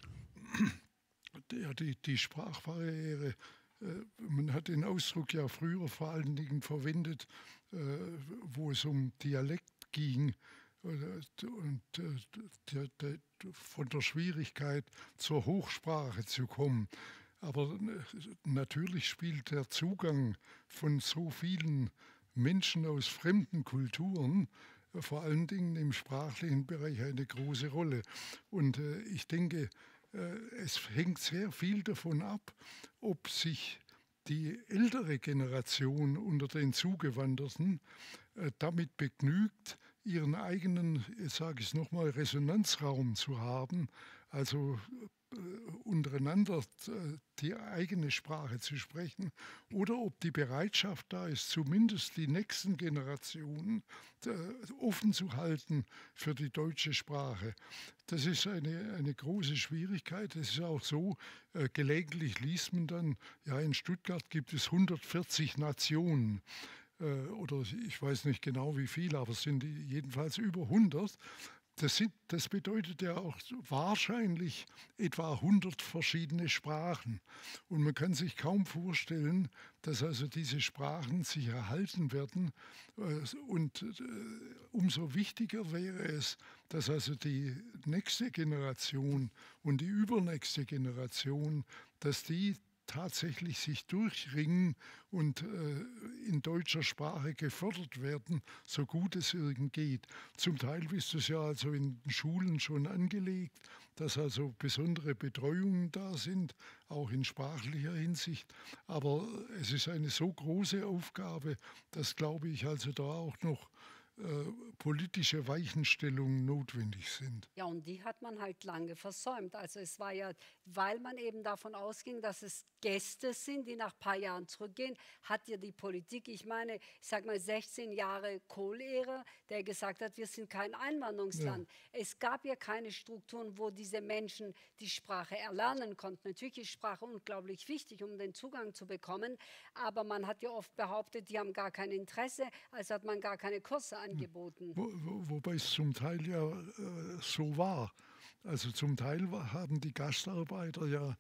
Ja, die, die Sprachbarriere, äh, man hat den Ausdruck ja früher vor allen Dingen verwendet, äh, wo es um Dialekt ging äh, und der, von der Schwierigkeit zur Hochsprache zu kommen. Aber natürlich spielt der Zugang von so vielen Menschen aus fremden Kulturen vor allen Dingen im sprachlichen Bereich eine große Rolle. Und äh, ich denke, äh, es hängt sehr viel davon ab, ob sich die ältere Generation unter den Zugewanderten äh, damit begnügt, ihren eigenen, sage ich es nochmal, Resonanzraum zu haben, also äh, untereinander äh, die eigene Sprache zu sprechen oder ob die Bereitschaft da ist, zumindest die nächsten Generationen äh, offen zu halten für die deutsche Sprache. Das ist eine, eine große Schwierigkeit. Es ist auch so, gelegentlich liest man dann, ja, in Stuttgart gibt es 140 Nationen oder ich weiß nicht genau wie viele, aber es sind jedenfalls über 100. Das, sind, das, bedeutet ja auch wahrscheinlich etwa 100 verschiedene Sprachen. Und man kann sich kaum vorstellen, dass also diese Sprachen sich erhalten werden. Äh, und äh, umso wichtiger wäre es, dass also die nächste Generation und die übernächste Generation, dass die tatsächlich sich durchringen und äh, in deutscher Sprache gefördert werden, so gut es irgend geht. Zum Teil ist es ja also in den Schulen schon angelegt, dass also besondere Betreuungen da sind, auch in sprachlicher Hinsicht. Aber es ist eine so große Aufgabe, dass, glaube ich, also da auch noch politische Weichenstellungen notwendig sind. Ja, und die hat man halt lange versäumt. Also es war ja, weil man eben davon ausging, dass es Gäste sind, die nach ein paar Jahren zurückgehen, hat ja die Politik, ich meine, ich sag mal 16 Jahre Kohl-Ära, der gesagt hat, wir sind kein Einwanderungsland. Ja. Es gab ja keine Strukturen, wo diese Menschen die Sprache erlernen konnten. Natürlich ist Sprache unglaublich wichtig, um den Zugang zu bekommen, aber man hat ja oft behauptet, die haben gar kein Interesse, also hat man gar keine Kurse angeboten. Wo, wo, wobei es zum Teil ja äh, so war. Also zum Teil haben die Gastarbeiter ja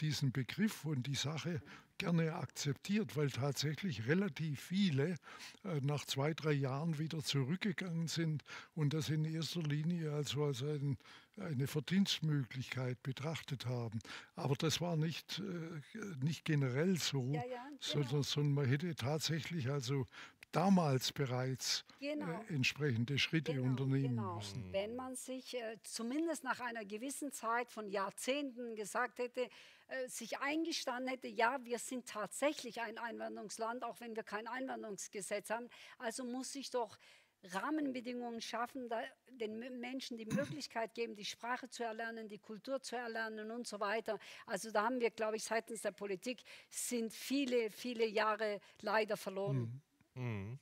diesen Begriff und die Sache gerne akzeptiert, weil tatsächlich relativ viele äh, nach zwei, drei Jahren wieder zurückgegangen sind und das in erster Linie also als ein, eine Verdienstmöglichkeit betrachtet haben. Aber das war nicht, äh, nicht generell so, ja, ja, genau. sondern, sondern man hätte tatsächlich also damals bereits genau. äh, entsprechende Schritte genau, unternehmen genau. müssen. Wenn man sich äh, zumindest nach einer gewissen Zeit von Jahrzehnten gesagt hätte, äh, sich eingestanden hätte, ja, wir sind tatsächlich ein Einwanderungsland, auch wenn wir kein Einwanderungsgesetz haben, also muss sich doch Rahmenbedingungen schaffen, den Menschen die Möglichkeit geben, die Sprache zu erlernen, die Kultur zu erlernen und so weiter. Also da haben wir, glaube ich, seitens der Politik sind viele, viele Jahre leider verloren. Mhm. Mhm.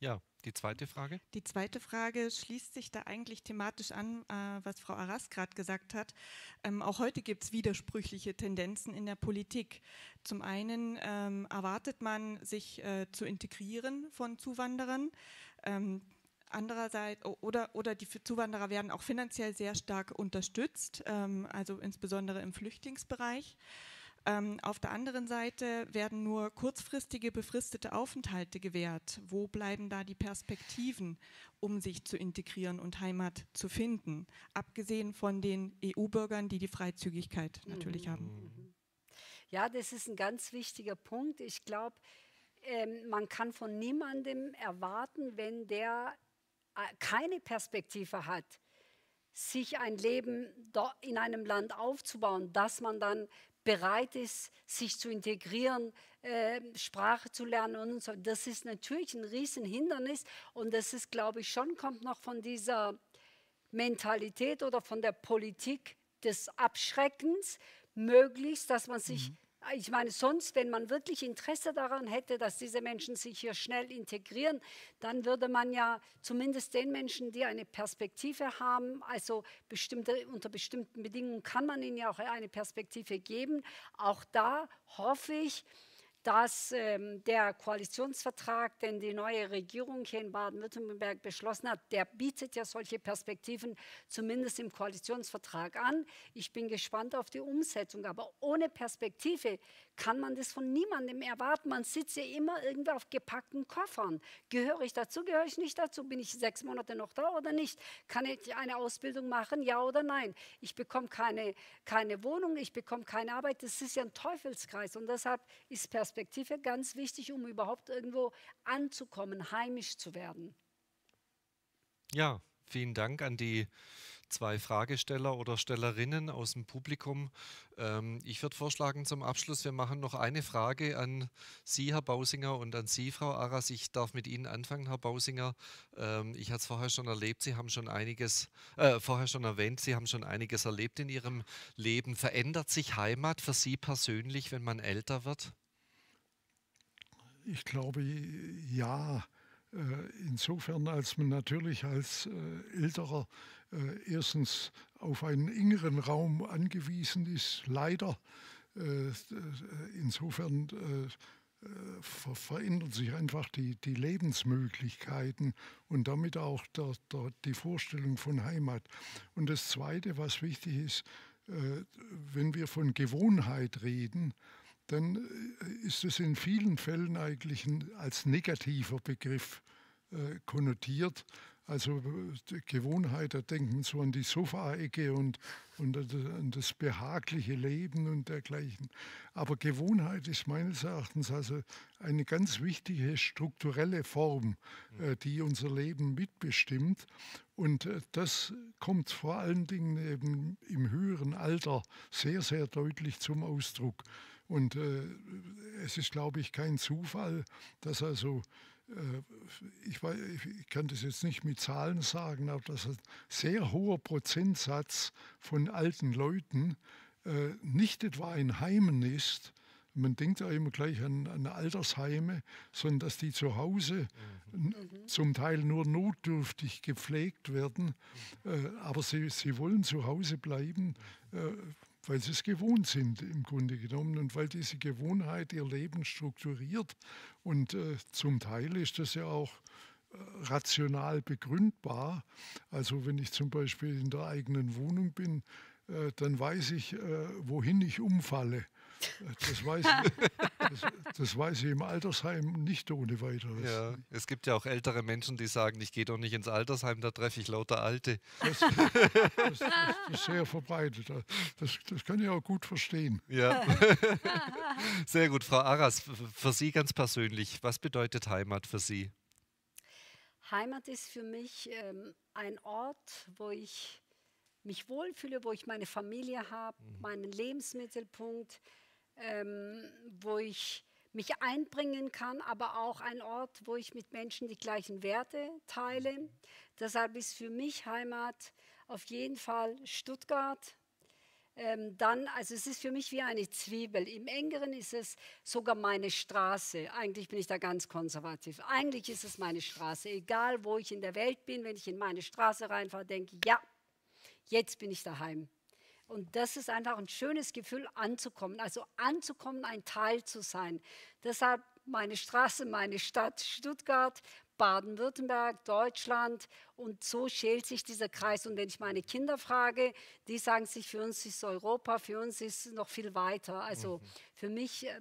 Ja, die zweite Frage? Die zweite Frage schließt sich da eigentlich thematisch an, äh, was Frau Arras gerade gesagt hat. Ähm, auch heute gibt es widersprüchliche Tendenzen in der Politik. Zum einen ähm, erwartet man, sich äh, zu integrieren von Zuwanderern. Ähm, andererseits oder, oder die Zuwanderer werden auch finanziell sehr stark unterstützt, ähm, also insbesondere im Flüchtlingsbereich. Ähm, auf der anderen Seite werden nur kurzfristige befristete Aufenthalte gewährt. Wo bleiben da die Perspektiven, um sich zu integrieren und Heimat zu finden? Abgesehen von den EU-Bürgern, die die Freizügigkeit natürlich mhm. haben. Mhm. Ja, das ist ein ganz wichtiger Punkt. Ich glaube, ähm, man kann von niemandem erwarten, wenn der äh, keine Perspektive hat, sich ein Leben in einem Land aufzubauen, dass man dann bereit ist, sich zu integrieren, äh, Sprache zu lernen und so. Das ist natürlich ein Riesenhindernis und das ist, glaube ich, schon kommt noch von dieser Mentalität oder von der Politik des Abschreckens, möglichst, dass man sich mhm ich meine, sonst, wenn man wirklich Interesse daran hätte, dass diese Menschen sich hier schnell integrieren, dann würde man ja zumindest den Menschen, die eine Perspektive haben, also bestimmte, unter bestimmten Bedingungen kann man ihnen ja auch eine Perspektive geben. Auch da hoffe ich, dass ähm, der Koalitionsvertrag, den die neue Regierung hier in Baden-Württemberg beschlossen hat, der bietet ja solche Perspektiven zumindest im Koalitionsvertrag an. Ich bin gespannt auf die Umsetzung, aber ohne Perspektive kann man das von niemandem erwarten. Man sitzt ja immer irgendwie auf gepackten Koffern. Gehöre ich dazu, gehöre ich nicht dazu? Bin ich sechs Monate noch da oder nicht? Kann ich eine Ausbildung machen, ja oder nein? Ich bekomme keine, keine Wohnung, ich bekomme keine Arbeit. Das ist ja ein Teufelskreis und deshalb ist Perspektive ganz wichtig, um überhaupt irgendwo anzukommen, heimisch zu werden. Ja, vielen Dank an die zwei Fragesteller oder Stellerinnen aus dem Publikum. Ähm, ich würde vorschlagen zum Abschluss, wir machen noch eine Frage an Sie, Herr Bausinger, und an Sie, Frau Arras. Ich darf mit Ihnen anfangen, Herr Bausinger. Ähm, ich hatte es vorher schon erlebt, Sie haben schon einiges, äh, vorher schon erwähnt, Sie haben schon einiges erlebt in Ihrem Leben. Verändert sich Heimat für Sie persönlich, wenn man älter wird? Ich glaube, ja. Äh, insofern, als man natürlich als äh, älterer äh, erstens auf einen engeren Raum angewiesen ist, leider. Insofern ver verändern sich einfach die, die Lebensmöglichkeiten und damit auch der, der, die Vorstellung von Heimat. Und das Zweite, was wichtig ist, wenn wir von Gewohnheit reden, dann ist es in vielen Fällen eigentlich ein, als negativer Begriff konnotiert. Also die Gewohnheit, da denkt man so an die Sofaecke und, und an das behagliche Leben und dergleichen. Aber Gewohnheit ist meines Erachtens also eine ganz wichtige strukturelle Form, äh, die unser Leben mitbestimmt. Und äh, das kommt vor allen Dingen eben im höheren Alter sehr, sehr deutlich zum Ausdruck. Und äh, es ist, glaube ich, kein Zufall, dass also äh, ich, weiß, ich kann das jetzt nicht mit Zahlen sagen, aber dass ein sehr hoher Prozentsatz von alten Leuten äh, nicht etwa in Heimen ist, man denkt ja immer gleich an, an, Altersheime, sondern dass die zu Hause mhm. zum Teil nur notdürftig gepflegt werden, äh, aber sie, sie wollen zu Hause bleiben, äh, weil sie es gewohnt sind im Grunde genommen und weil diese Gewohnheit ihr Leben strukturiert. Und äh, zum Teil ist das ja auch äh, rational begründbar. Also wenn ich zum Beispiel in der eigenen Wohnung bin, äh, dann weiß ich, äh, wohin ich umfalle. Das weiß, ich, das, das, weiß ich im Altersheim nicht ohne weiteres. Ja, es gibt ja auch ältere Menschen, die sagen, ich gehe doch nicht ins Altersheim, da treffe ich lauter Alte. Das, das, das ist sehr verbreitet. Das, das kann ich auch gut verstehen. Ja. Sehr gut, Frau Arras, für Sie ganz persönlich, was bedeutet Heimat für Sie? Heimat ist für mich ähm, ein Ort, wo ich mich wohlfühle, wo ich meine Familie habe, mhm. meinen Lebensmittelpunkt, ähm, wo ich mich einbringen kann, aber auch ein Ort, wo ich mit Menschen die gleichen Werte teile. Deshalb ist für mich Heimat auf jeden Fall Stuttgart. Ähm, dann, also es ist für mich wie eine Zwiebel. Im engeren ist es sogar meine Straße. Eigentlich bin ich da ganz konservativ. Eigentlich ist es meine Straße. Egal, wo ich in der Welt bin, wenn ich in meine Straße reinfahre, denke ich, ja, jetzt bin ich daheim. Und das ist einfach ein schönes Gefühl, anzukommen. Also anzukommen, ein Teil zu sein. Deshalb meine Straße, meine Stadt Stuttgart, Baden-Württemberg, Deutschland. Und so schält sich dieser Kreis. Und wenn ich meine Kinder frage, die sagen sich, für uns ist Europa, für uns ist es noch viel weiter. Also mhm. für mich äh,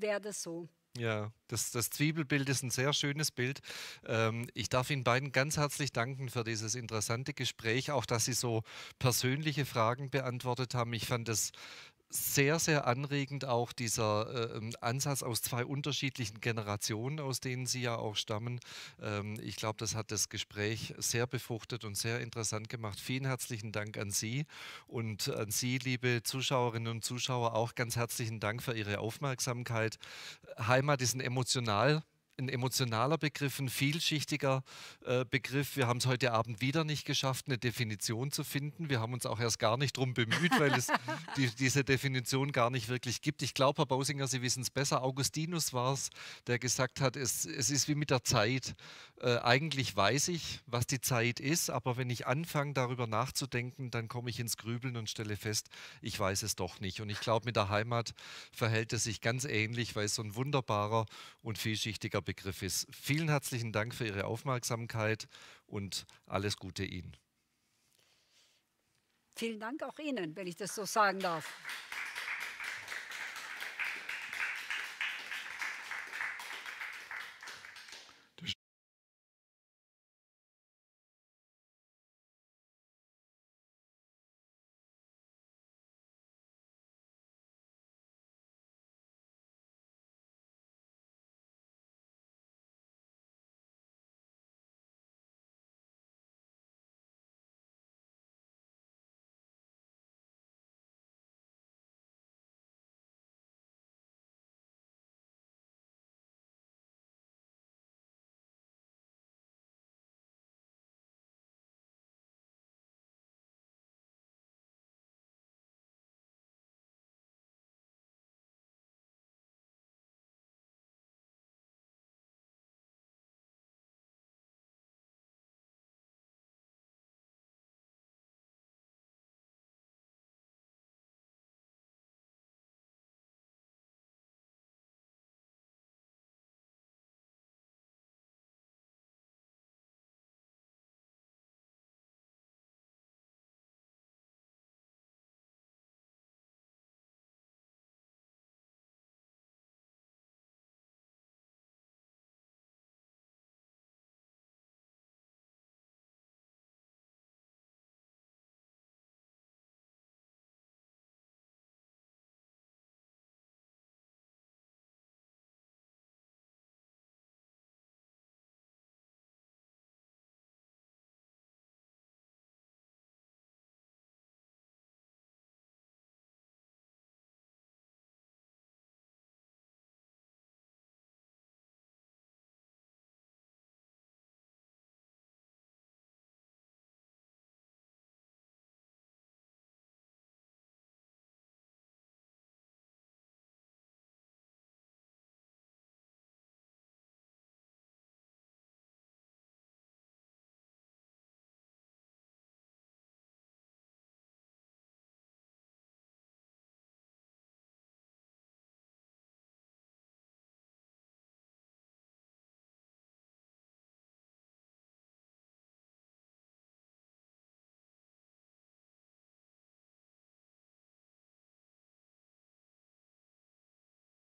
wäre das so. Ja, das, das, Zwiebelbild ist ein sehr schönes Bild. Ähm, ich darf Ihnen beiden ganz herzlich danken für dieses interessante Gespräch, auch dass Sie so persönliche Fragen beantwortet haben. Ich fand es sehr, sehr anregend auch dieser äh, Ansatz aus zwei unterschiedlichen Generationen, aus denen Sie ja auch stammen. Ähm, ich glaube, das hat das Gespräch sehr befruchtet und sehr interessant gemacht. Vielen herzlichen Dank an Sie und an Sie, liebe Zuschauerinnen und Zuschauer, auch ganz herzlichen Dank für Ihre Aufmerksamkeit. Heimat ist ein emotional ein emotionaler Begriff, ein vielschichtiger äh, Begriff. Wir haben es heute Abend wieder nicht geschafft, eine Definition zu finden. Wir haben uns auch erst gar nicht darum bemüht, weil es die, diese Definition gar nicht wirklich gibt. Ich glaube, Herr Bausinger, Sie wissen es besser. Augustinus war es, der gesagt hat, es, es ist wie mit der Zeit. Äh, eigentlich weiß ich, was die Zeit ist, aber wenn ich anfange, darüber nachzudenken, dann komme ich ins Grübeln und stelle fest, ich weiß es doch nicht. Und ich glaube, mit der Heimat verhält es sich ganz ähnlich, weil es so ein wunderbarer und vielschichtiger Begriff ist. Vielen herzlichen Dank für Ihre Aufmerksamkeit und alles Gute Ihnen. Vielen Dank auch Ihnen, wenn ich das so sagen darf.